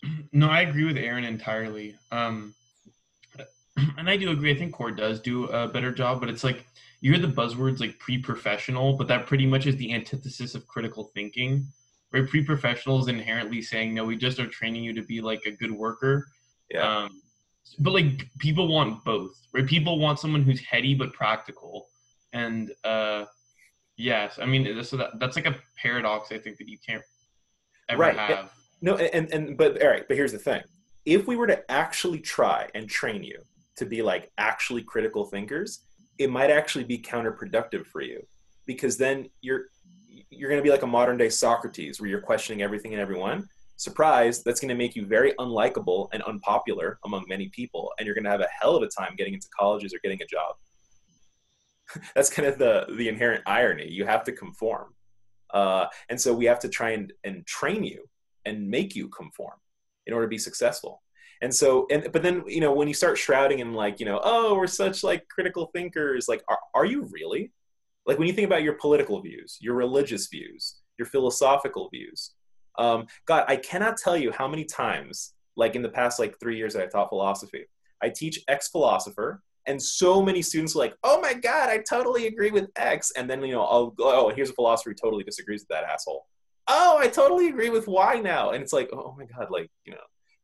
No, I agree with Aaron entirely. Um, and I do agree. I think Core does do a better job, but it's like you hear the buzzwords like pre-professional, but that pretty much is the antithesis of critical thinking where pre-professionals inherently saying no we just are training you to be like a good worker Yeah. um, but like people want both right people want someone who's heady but practical and uh yes i mean so that, that's like a paradox i think that you can't ever Right, have No, and and but all right, but here's the thing. If we were to actually try and train you to be like actually critical thinkers, it might actually be counterproductive for you because then you're you're going to be like a modern day Socrates where you're questioning everything and everyone. Surprise, that's going to make you very unlikable and unpopular among many people and you're going to have a hell of a time getting into colleges or getting a job. that's kind of the the inherent irony. You have to conform. Uh, and so we have to try and, and train you and make you conform in order to be successful and so and but then you know when you start shrouding in like you know oh we're such like critical thinkers like are, are you really like when you think about your political views your religious views your philosophical views um, god i cannot tell you how many times like in the past like three years that i taught philosophy i teach ex philosopher and so many students are like oh my god i totally agree with x. And then you know i'll go oh here's a philosopher who totally disagrees with that asshole. Oh i totally agree with y now. And it's like oh my god like you know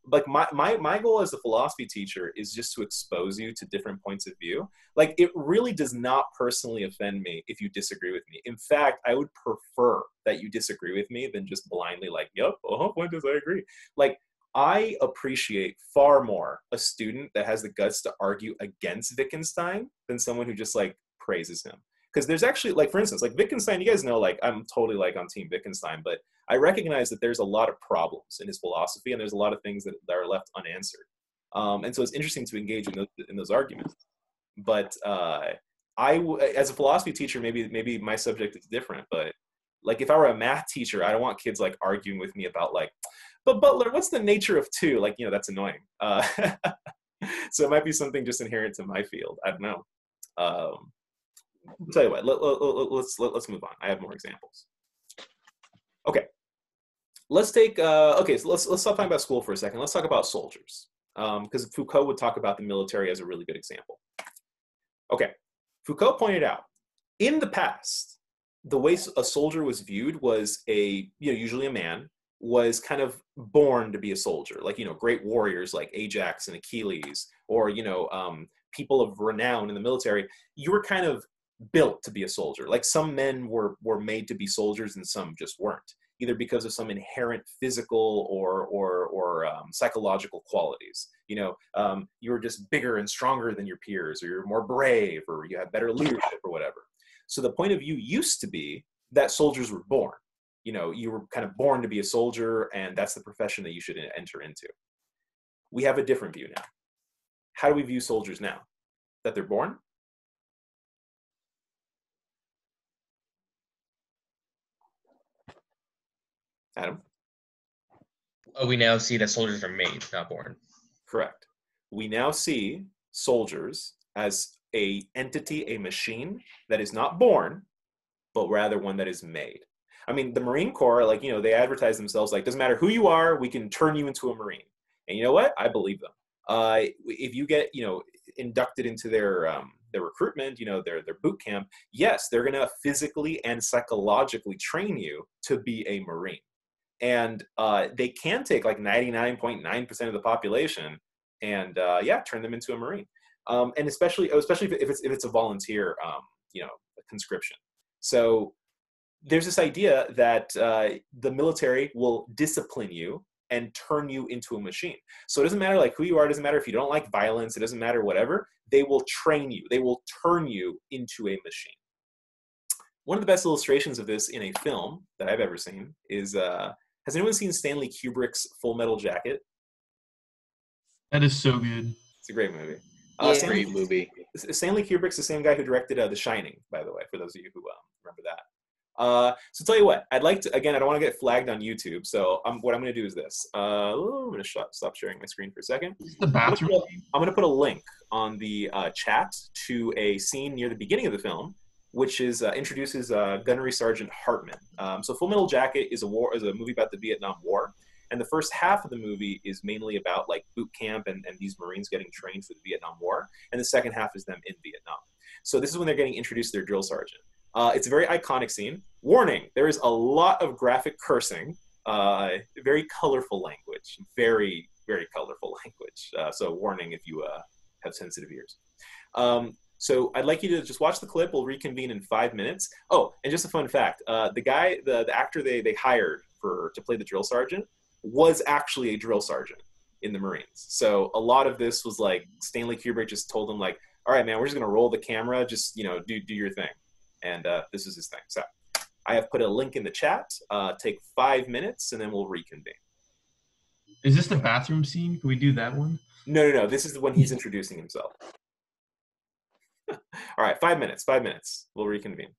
like my, my my goal as a philosophy teacher is just to expose you to different points of view. Like it really does not personally offend me if you disagree with me. In fact i would prefer that you disagree with me than just blindly like yep oh when does i agree. Like i appreciate far more a student that has the guts to argue against wittgenstein than someone who just like praises him. Because there's actually like for instance like wittgenstein you guys know like i'm totally like on team wittgenstein but i recognize that there's a lot of problems in his philosophy and there's a lot of things that, that are left unanswered. Um, and so it's interesting to engage in those, in those arguments. But uh, i w- as a philosophy teacher maybe maybe my subject is different but like if i were a math teacher i don't want kids like arguing with me about like but butler what's the nature of two? Like you know that's annoying. Uh, so it might be something just inherent to my field. I don't know. Um, I'll tell you what, let, let, let, let's let, let's move on. I have more examples. Okay, let's take. Uh, okay, so let's let's stop talking about school for a second. Let's talk about soldiers, because um, Foucault would talk about the military as a really good example. Okay, Foucault pointed out in the past, the way a soldier was viewed was a you know usually a man was kind of born to be a soldier, like you know great warriors like Ajax and Achilles, or you know um, people of renown in the military. You were kind of built to be a soldier. Like some men were were made to be soldiers and some just weren't, either because of some inherent physical or or or um, psychological qualities. You know, um, you were just bigger and stronger than your peers, or you're more brave, or you have better leadership, or whatever. So the point of view used to be that soldiers were born. You know, you were kind of born to be a soldier, and that's the profession that you should enter into. We have a different view now. How do we view soldiers now? That they're born? Adam? Oh, we now see that soldiers are made, not born. Correct. We now see soldiers as a entity, a machine that is not born, but rather one that is made. I mean, the Marine Corps, like, you know, they advertise themselves like, doesn't matter who you are, we can turn you into a Marine. And you know what? I believe them. Uh, if you get, you know, inducted into their um, their recruitment, you know, their their boot camp, yes, they're going to physically and psychologically train you to be a Marine, and uh, they can take like 99.9% of the population and uh, yeah, turn them into a Marine, um, and especially especially if it's if it's a volunteer, um, you know, conscription. So there's this idea that uh, the military will discipline you and turn you into a machine. So it doesn't matter like who you are, it doesn't matter if you don't like violence, it doesn't matter whatever, they will train you. They will turn you into a machine. One of the best illustrations of this in a film that I've ever seen is uh, has anyone seen Stanley Kubrick's Full Metal Jacket? That is so good. It's a great movie. Yeah. Uh, Stanley, Great movie. Stanley Kubrick's the same guy who directed uh, The Shining, by the way, for those of you who um, remember that. Uh, so tell you what, I'd like to again. I don't want to get flagged on YouTube, so um, what I'm going to do is this. Uh, I'm going to sh- stop sharing my screen for a second. This is the bathroom. I'm going to put a link on the uh, chat to a scene near the beginning of the film, which is uh, introduces uh, Gunnery Sergeant Hartman. Um, so Full Metal Jacket is a war is a movie about the Vietnam War, and the first half of the movie is mainly about like boot camp and, and these Marines getting trained for the Vietnam War, and the second half is them in Vietnam. So this is when they're getting introduced to their drill sergeant. Uh, it's a very iconic scene. Warning: there is a lot of graphic cursing, uh, very colorful language, very very colorful language. Uh, so warning if you uh, have sensitive ears. Um, so I'd like you to just watch the clip. We'll reconvene in five minutes. Oh, and just a fun fact: uh, the guy, the, the actor they they hired for to play the drill sergeant was actually a drill sergeant in the Marines. So a lot of this was like Stanley Kubrick just told him like, "All right, man, we're just gonna roll the camera. Just you know, do do your thing." And uh, this is his thing. So I have put a link in the chat. Uh, take five minutes, and then we'll reconvene. Is this the bathroom scene? Can we do that one? No, no, no. This is when he's introducing himself. All right, five minutes. Five minutes. We'll reconvene.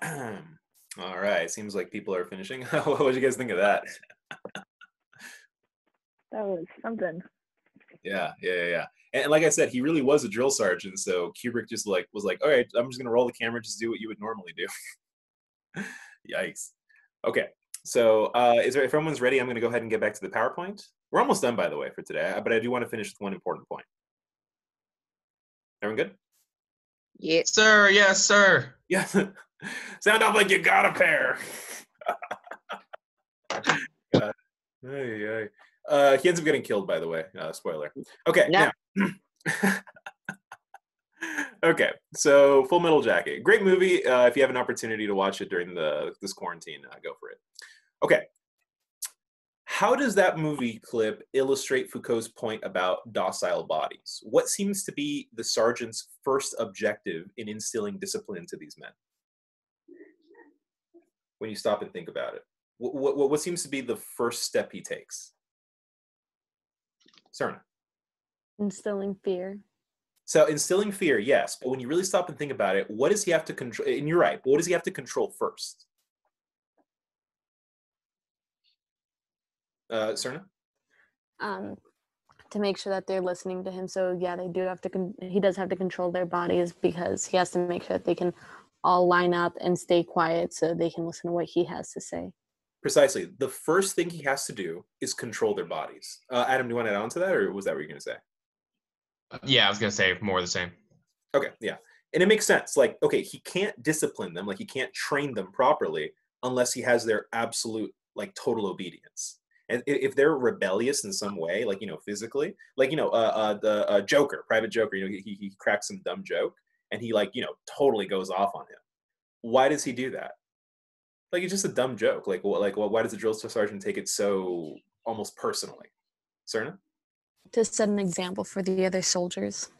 All right. Seems like people are finishing. what did you guys think of that? That was something. Yeah, yeah, yeah, yeah. And like I said, he really was a drill sergeant. So Kubrick just like was like, all right, I'm just gonna roll the camera, just do what you would normally do. Yikes. Okay. So uh, is there, if everyone's ready, I'm gonna go ahead and get back to the PowerPoint. We're almost done, by the way, for today. But I do want to finish with one important point. Everyone good? Yes, Sir, yes, sir. Yeah. Sound off like you got a pair. God. Ay, ay. Uh, he ends up getting killed, by the way. Uh, spoiler. Okay. No. Now. okay. So, Full Metal Jacket, great movie. Uh, if you have an opportunity to watch it during the this quarantine, uh, go for it. Okay. How does that movie clip illustrate Foucault's point about docile bodies? What seems to be the sergeant's first objective in instilling discipline into these men? When you stop and think about it, what, what, what seems to be the first step he takes? Serna. Instilling fear. So instilling fear, yes, but when you really stop and think about it, what does he have to control? And you're right. But what does he have to control first? Uh, Serna. Um, to make sure that they're listening to him. So yeah, they do have to. Con- he does have to control their bodies because he has to make sure that they can all line up and stay quiet so they can listen to what he has to say. Precisely. The first thing he has to do is control their bodies. Uh, Adam, do you want to add on to that, or was that what you're going to say? Yeah, I was gonna say more of the same. Okay, yeah. And it makes sense. Like, okay, he can't discipline them, like he can't train them properly unless he has their absolute, like, total obedience. And if they're rebellious in some way, like you know, physically, like you know, uh, uh the uh, Joker, Private Joker, you know, he he cracks some dumb joke, and he like you know totally goes off on him. Why does he do that? Like it's just a dumb joke. Like what? Like what? Why does the drill sergeant take it so almost personally? Serna? To set an example for the other soldiers.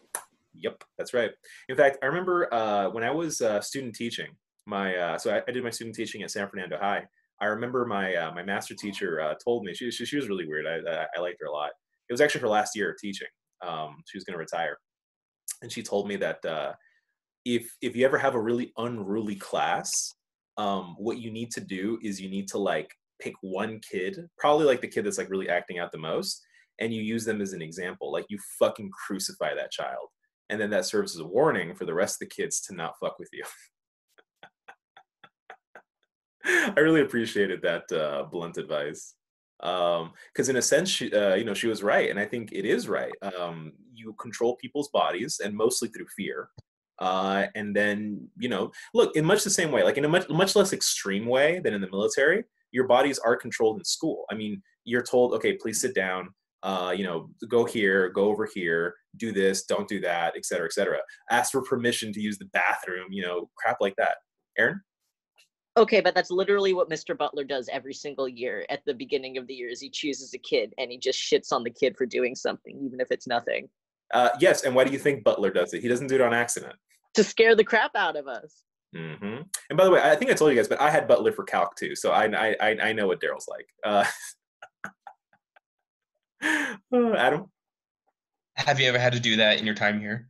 Yep, that's right. In fact, I remember uh, when I was uh, student teaching, my uh, so I, I did my student teaching at San Fernando High. I remember my uh, my master teacher uh, told me she, she she was really weird. I, I I liked her a lot. It was actually her last year of teaching. Um, she was going to retire, and she told me that uh, if if you ever have a really unruly class, um, what you need to do is you need to like pick one kid, probably like the kid that's like really acting out the most, and you use them as an example. Like you fucking crucify that child and then that serves as a warning for the rest of the kids to not fuck with you. I really appreciated that uh, blunt advice because in a sense, she, uh, you know, she was right, and I think it is right. Um, you control people's bodies, and mostly through fear. Uh, and then, you know, look in much the same way, like in a much much less extreme way than in the military. Your bodies are controlled in school. I mean, you're told, okay, please sit down. Uh, you know, go here, go over here, do this, don't do that, et cetera, et cetera. Ask for permission to use the bathroom, you know, crap like that. Aaron? Okay, but that's literally what Mr. Butler does every single year at the beginning of the year is he chooses a kid and he just shits on the kid for doing something, even if it's nothing. Uh, yes, and why do you think Butler does it? He doesn't do it on accident. To scare the crap out of us. hmm And by the way, I think I told you guys, but I had Butler for calc too, so I I I, I know what Daryl's like. Uh, uh, Adam, Have you ever had to do that in your time here?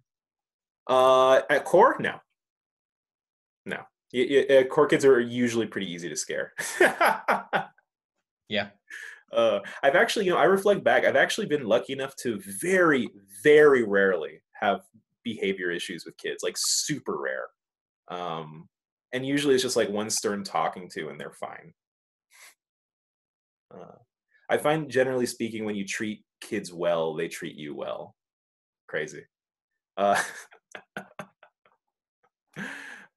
uh, at core, no, no. Y- y- uh, core kids are usually pretty easy to scare. Yeah. Uh, I've actually, you know, I reflect back. I've actually been lucky enough to very, very rarely have behavior issues with kids, like super rare. Um, and usually it's just like one stern talking to, and they're fine. Uh, I find, generally speaking, when you treat kids well, they treat you well. Crazy. Uh, uh,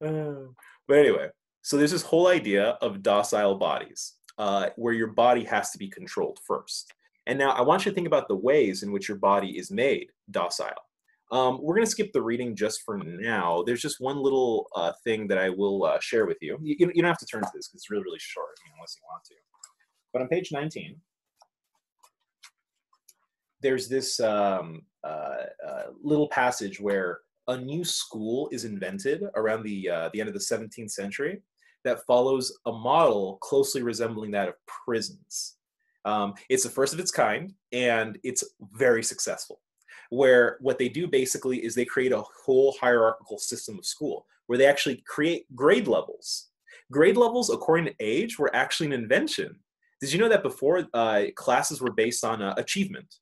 but anyway, so there's this whole idea of docile bodies, uh, where your body has to be controlled first. And now I want you to think about the ways in which your body is made docile. Um, we're going to skip the reading just for now. There's just one little uh, thing that I will uh, share with you. you. You don't have to turn to this because it's really, really short, I mean, unless you want to. But on page 19, there's this um, uh, uh, little passage where a new school is invented around the uh, the end of the 17th century that follows a model closely resembling that of prisons. Um, it's the first of its kind, and it's very successful. Where what they do basically is they create a whole hierarchical system of school where they actually create grade levels grade levels according to age were actually an invention. Did you know that before uh, classes were based on uh, achievement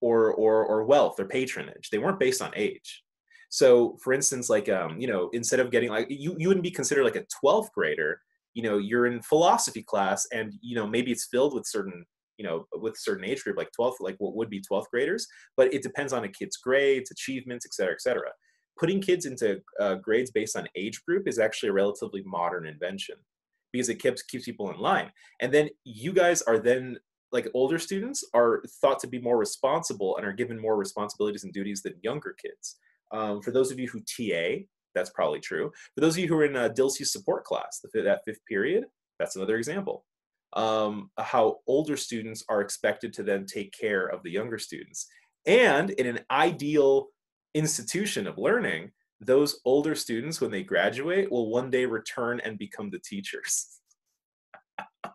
or, or, or wealth or patronage? They weren't based on age. So, for instance, like um, you know, instead of getting like you, you wouldn't be considered like a 12th grader. You know, you're in philosophy class, and you know maybe it's filled with certain you know with certain age group like 12th like what would be 12th graders but it depends on a kid's grades achievements et cetera et cetera. Putting kids into uh, grades based on age group is actually a relatively modern invention because it keeps keeps people in line. And then you guys are then like older students are thought to be more responsible and are given more responsibilities and duties than younger kids. Um, for those of you who ta that's probably true. For those of you who are in a dilsey support class the, that fifth period that's another example um, how older students are expected to then take care of the younger students and in an ideal institution of learning, those older students, when they graduate, will one day return and become the teachers.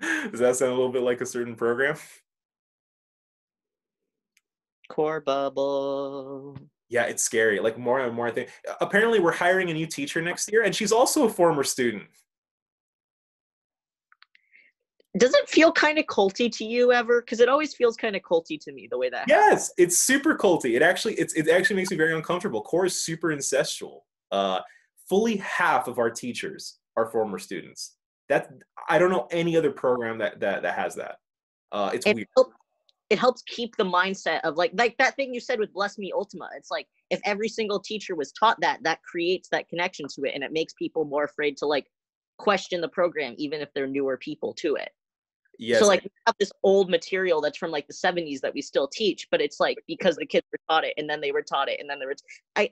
Does that sound a little bit like a certain program? Core bubble. Yeah, it's scary. Like more and more, I think. Apparently, we're hiring a new teacher next year, and she's also a former student does it feel kind of culty to you ever? Because it always feels kind of culty to me the way that yes happens. it's super culty. It actually it's, it actually makes me very uncomfortable. Core is super incestual. Uh, fully half of our teachers are former students. That i don't know any other program that that, that has that. Uh, it's it weird. helps, it helps keep the mindset of like like that thing you said with bless me ultima. It's like if every single teacher was taught that that creates that connection to it and it makes people more afraid to like question the program even if they're newer people to it Yes. So like we have this old material that's from like the 70s that we still teach, but it's like because the kids were taught it and then they were taught it and then they were t- I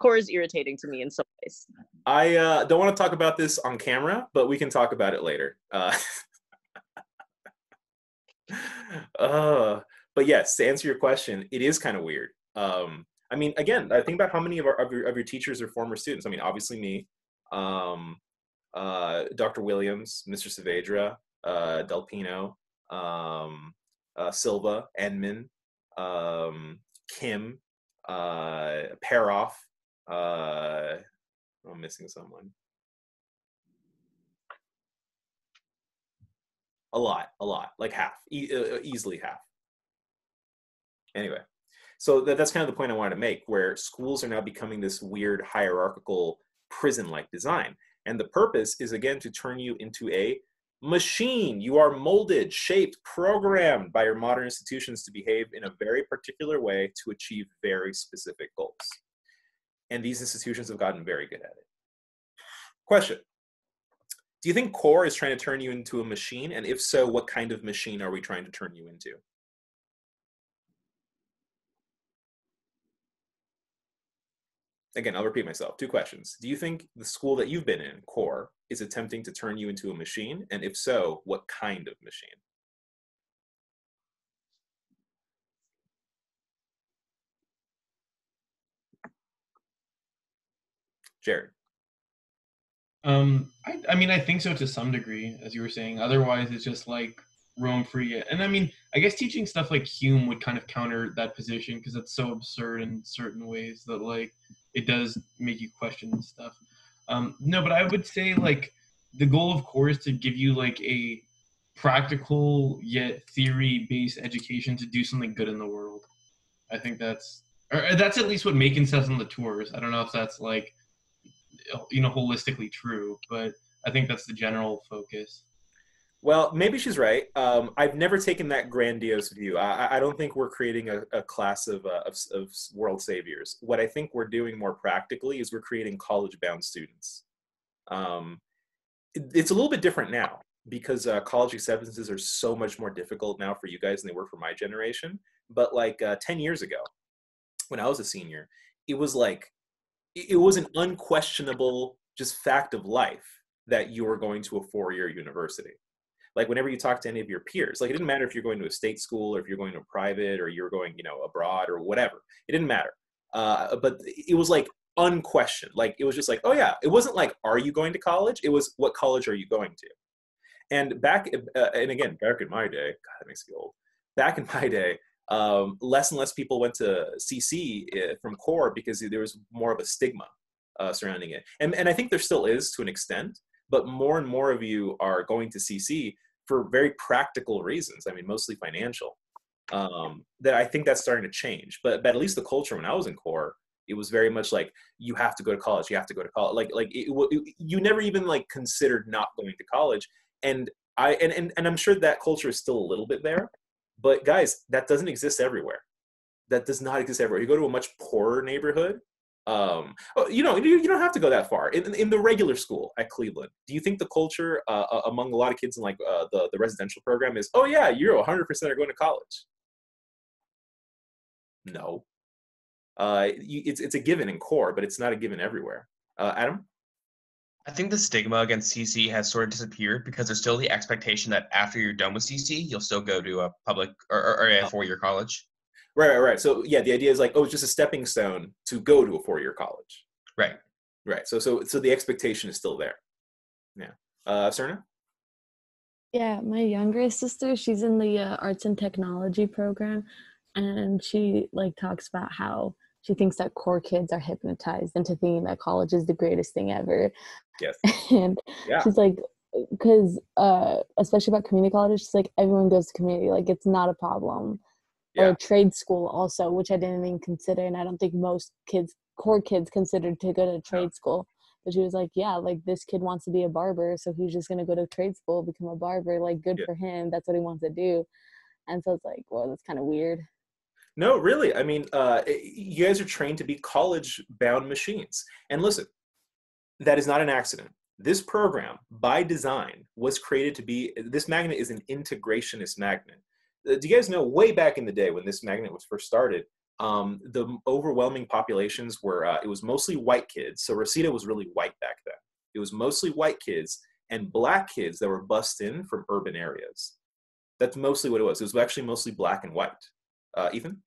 core is irritating to me in some ways. I uh, don't want to talk about this on camera, but we can talk about it later. Uh, uh, but yes, to answer your question, it is kind of weird. Um, I mean, again, I think about how many of, our, of, your, of your teachers are former students. I mean, obviously me, um, uh, Dr. Williams, Mr. Saavedra, uh, Del Pino, um, uh, Silva, Enman, um, Kim, uh, Paroff. Uh, I'm missing someone. A lot, a lot, like half, e- uh, easily half. Anyway, so that, that's kind of the point I wanted to make, where schools are now becoming this weird hierarchical prison-like design, and the purpose is again to turn you into a machine. You are molded, shaped, programmed by your modern institutions to behave in a very particular way to achieve very specific goals. And these institutions have gotten very good at it. Question Do you think CORE is trying to turn you into a machine? And if so, what kind of machine are we trying to turn you into? Again, I'll repeat myself. Two questions. Do you think the school that you've been in, CORE, is attempting to turn you into a machine? And if so, what kind of machine? Jared. Um, I, I mean, I think so to some degree, as you were saying. Otherwise, it's just like roam free. And I mean, I guess teaching stuff like Hume would kind of counter that position because it's so absurd in certain ways that like it does make you question stuff. Um, no, but I would say like the goal of course, to give you like a practical yet theory based education to do something good in the world. I think that's or that's at least what Macon says on the tours. I don't know if that's like you know holistically true, but I think that's the general focus. Well, maybe she's right. Um, I've never taken that grandiose view. I, I don't think we're creating a, a class of, uh, of, of, world saviors. What I think we're doing more practically is we're creating college-bound students. Um, it, it's a little bit different now because uh, college acceptances are so much more difficult now for you guys than they were for my generation. But like uh, 10 years ago, when I was a senior, it was like, it was an unquestionable just fact of life that you were going to a four-year university like whenever you talk to any of your peers like it didn't matter if you're going to a state school or if you're going to a private or you're going you know abroad or whatever it didn't matter. Uh, but it was like unquestioned like it was just like oh yeah it wasn't like are you going to college? It was what college are you going to? And back uh, and again back in my day god that makes me old. Back in my day um, less and less people went to cc uh, from core because there was more of a stigma uh, surrounding it. And, and i think there still is to an extent but more and more of you are going to CC for very practical reasons. I mean, mostly financial. Um, that I think that's starting to change. But, but at least the culture when I was in core, it was very much like you have to go to college. You have to go to college. Like like it, it, you never even like considered not going to college. And I and, and and I'm sure that culture is still a little bit there. But guys, that doesn't exist everywhere. That does not exist everywhere. You go to a much poorer neighborhood, um oh, you know you, you don't have to go that far. In, in the regular school at cleveland do you think the culture uh, uh among a lot of kids in like uh, the, the residential program is oh yeah you're 100% are going to college no. Uh you, it's, it's a given in core but it's not a given everywhere. Uh adam? I think the stigma against CC has sort of disappeared because there's still the expectation that after you're done with CC, you'll still go to a public or, or, or a Oh. four-year college. Right right right so yeah the idea is like oh it's just a stepping stone to go to a four-year college Right. right so so so the expectation is still there yeah uh Serna? Yeah, my younger sister, she's in the uh, arts and technology program, and she like talks about how she thinks that core kids are hypnotized into thinking that college is the greatest thing ever. yes And yeah she's like, because uh, especially about community colleges, she's like, everyone goes to community, like it's not a problem. Yeah. Or trade school also, which I didn't even consider, and I don't think most kids, core kids, considered to go to trade school. But she was like, yeah, like this kid wants to be a barber, so he's just gonna go to trade school, become a barber. Like, good Yeah. for him. That's what he wants to do. And so it's like, well, that's kind of weird. No, really. I mean, uh, you guys are trained to be college bound machines. And listen, that is not an accident. This program, by design, was created to be this magnet is an integrationist magnet. Uh, Do you guys know way back in the day when this magnet was first started? Um, the overwhelming populations were uh, it was mostly white kids. So Reseda was really white back then. It was mostly white kids and black kids that were bussed in from urban areas. That's mostly what it was. It was actually mostly black and white. Uh, Ethan?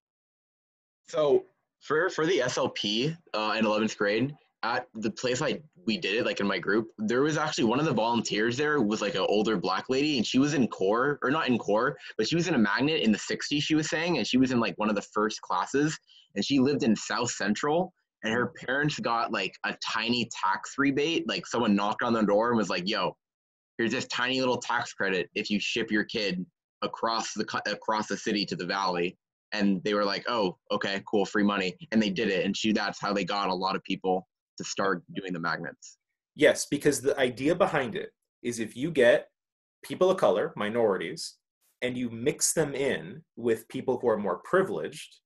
So for for the SLP uh, in 11th grade, at the place I we did it, like in my group, there was actually one of the volunteers there was like an older black lady, and she was in core or not in core, but she was in a magnet in the 60s. She was saying, and she was in like one of the first classes, and she lived in South Central. And her parents got like a tiny tax rebate. Like someone knocked on the door and was like, "Yo, here's this tiny little tax credit if you ship your kid across the across the city to the valley." and they were like, "Oh, okay, cool, free money," and they did it, and she that's how they got a lot of people to start doing the magnets. Yes, because the idea behind it is if you get people of color, minorities, and you mix them in with people who are more privileged,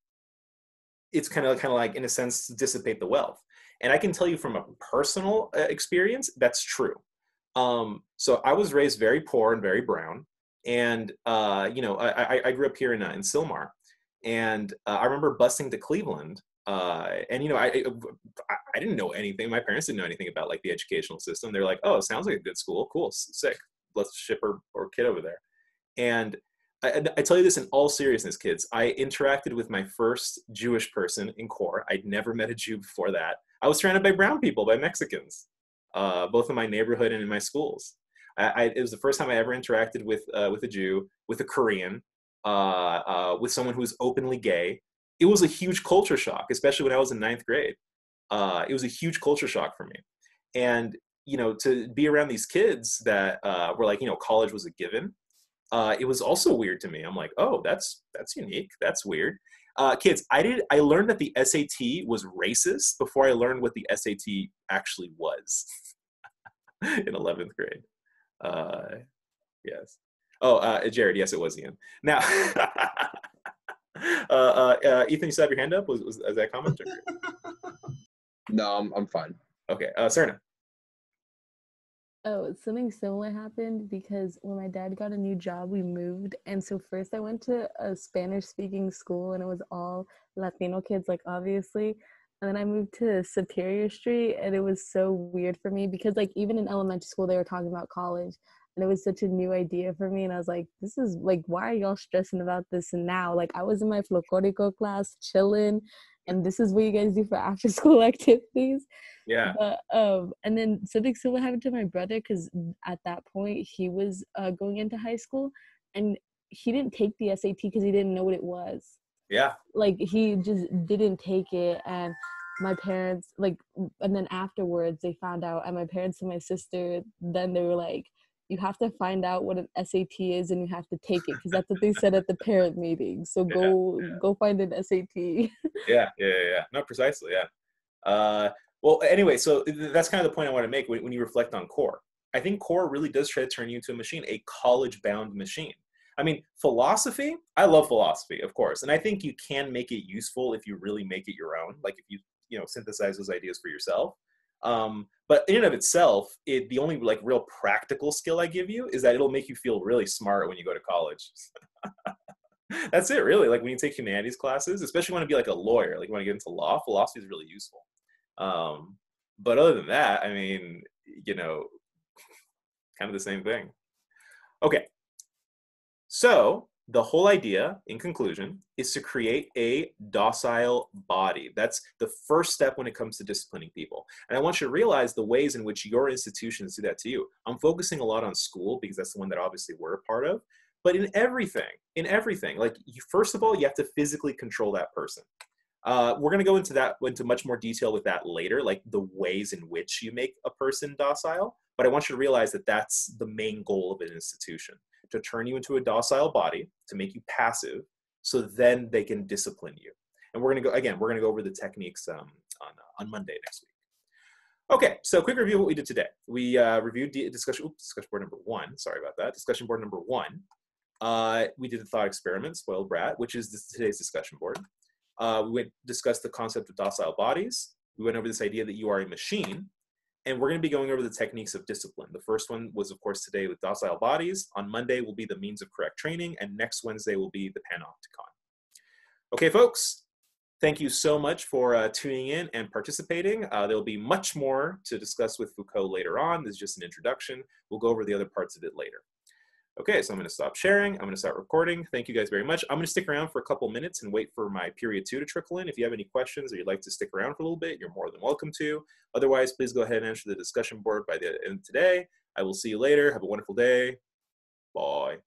it's kind of kind of like in a sense dissipate the wealth. And I can tell you from a personal uh, experience that's true. Um, so I was raised very poor and very brown, and uh, you know I, I, grew up here in uh, in Sylmar, and uh, I remember busing to Cleveland uh, and you know, I, I didn't know anything. My parents didn't know anything about like the educational system. They're like, oh, sounds like a good school. Cool, sick. Let's ship our, our kid over there. And I, I- I tell you this in all seriousness, kids. I interacted with my first Jewish person in core. I'd never met a Jew before that. I was surrounded by brown people, by Mexicans, uh, both in my neighborhood and in my schools. I, I, it was the first time I ever interacted with uh, with a Jew, with a Korean, uh, uh, with someone who was openly gay. It was a huge culture shock, especially when I was in ninth grade. Uh, it was a huge culture shock for me, and you know, to be around these kids that uh, were like, you know, college was a given. Uh, it was also weird to me. I'm like, oh, that's that's unique. That's weird. Uh, kids, I did. I learned that the SAT was racist before I learned what the SAT actually was in 11th grade. Uh, yes. Oh, uh, Jared. Yes, it was Ian. Now, uh, uh, uh, Ethan, you still have your hand up. Was, was, was that comment? or- No, I'm, I'm fine. Okay, uh, Serna. Oh, something similar happened because when my dad got a new job, we moved. And so first I went to a Spanish speaking school and it was all Latino kids, like obviously. And then I moved to Superior Street and it was so weird for me because like even in elementary school they were talking about college and it was such a new idea for me and I was like, this is like why are y'all stressing about this now? Like I was in my Folklorico class chilling and this is what you guys do for after school activities. Yeah. But um, and then something similar happened to my brother because at that point he was uh, going into high school, and he didn't take the SAT because he didn't know what it was. Yeah. Like he just didn't take it, and my parents like and then afterwards they found out and my parents and my sister then they were like you have to find out what an SAT is and you have to take it because that's what they said at the parent meeting. So Yeah, go yeah. go find an SAT. yeah, yeah, yeah, yeah. No, precisely, yeah. Uh, well, anyway, so that's kind of the point I want to make when, when you reflect on core. I think core really does try to turn you into a machine, a college-bound machine. I mean, philosophy. I love philosophy, of course, and I think you can make it useful if you really make it your own. Like if you, you know, synthesize those ideas for yourself. Um, but in and of itself, it the only like real practical skill I give you is that it'll make you feel really smart when you go to college. That's it, really. Like when you take humanities classes, especially when you want to be like a lawyer, like you get into law, philosophy is really useful. Um, but other than that, I mean, you know, kind of the same thing. Okay. So the whole idea, in conclusion, is to create a docile body. That's the first step when it comes to disciplining people. And I want you to realize the ways in which your institutions do that to you. I'm focusing a lot on school because that's the one that obviously we're a part of. But in everything, in everything, like you, first of all, you have to physically control that person. Uh, we're going to go into that into much more detail with that later, like the ways in which you make a person docile. But I want you to realize that that's the main goal of an institution to turn you into a docile body, to make you passive, so then they can discipline you. And we're going to go again. We're going to go over the techniques um, on uh, on Monday next week. Okay, so quick review of what we did today. We uh, reviewed discussion. Oops, discussion board number one. Sorry about that. Discussion board number one. Uh, we did the thought experiment, spoiled brat, which is this, today's discussion board. Uh, we went discussed the concept of docile bodies. We went over this idea that you are a machine, and we're going to be going over the techniques of discipline. The first one was, of course, today with docile bodies. On Monday will be the means of correct training, and next Wednesday will be the panopticon. Okay, folks. Thank you so much for uh, tuning in and participating. Uh, there'll be much more to discuss with Foucault later on. This is just an introduction. We'll go over the other parts of it later. Okay, so I'm to stop sharing. I'm to start recording. Thank you guys very much. I'm to stick around for a couple minutes and wait for my period two to trickle in. If you have any questions or you'd like to stick around for a little bit, you're more than welcome to. Otherwise, please go ahead and answer the discussion board by the end of today. I will see you later. Have a wonderful day. Bye.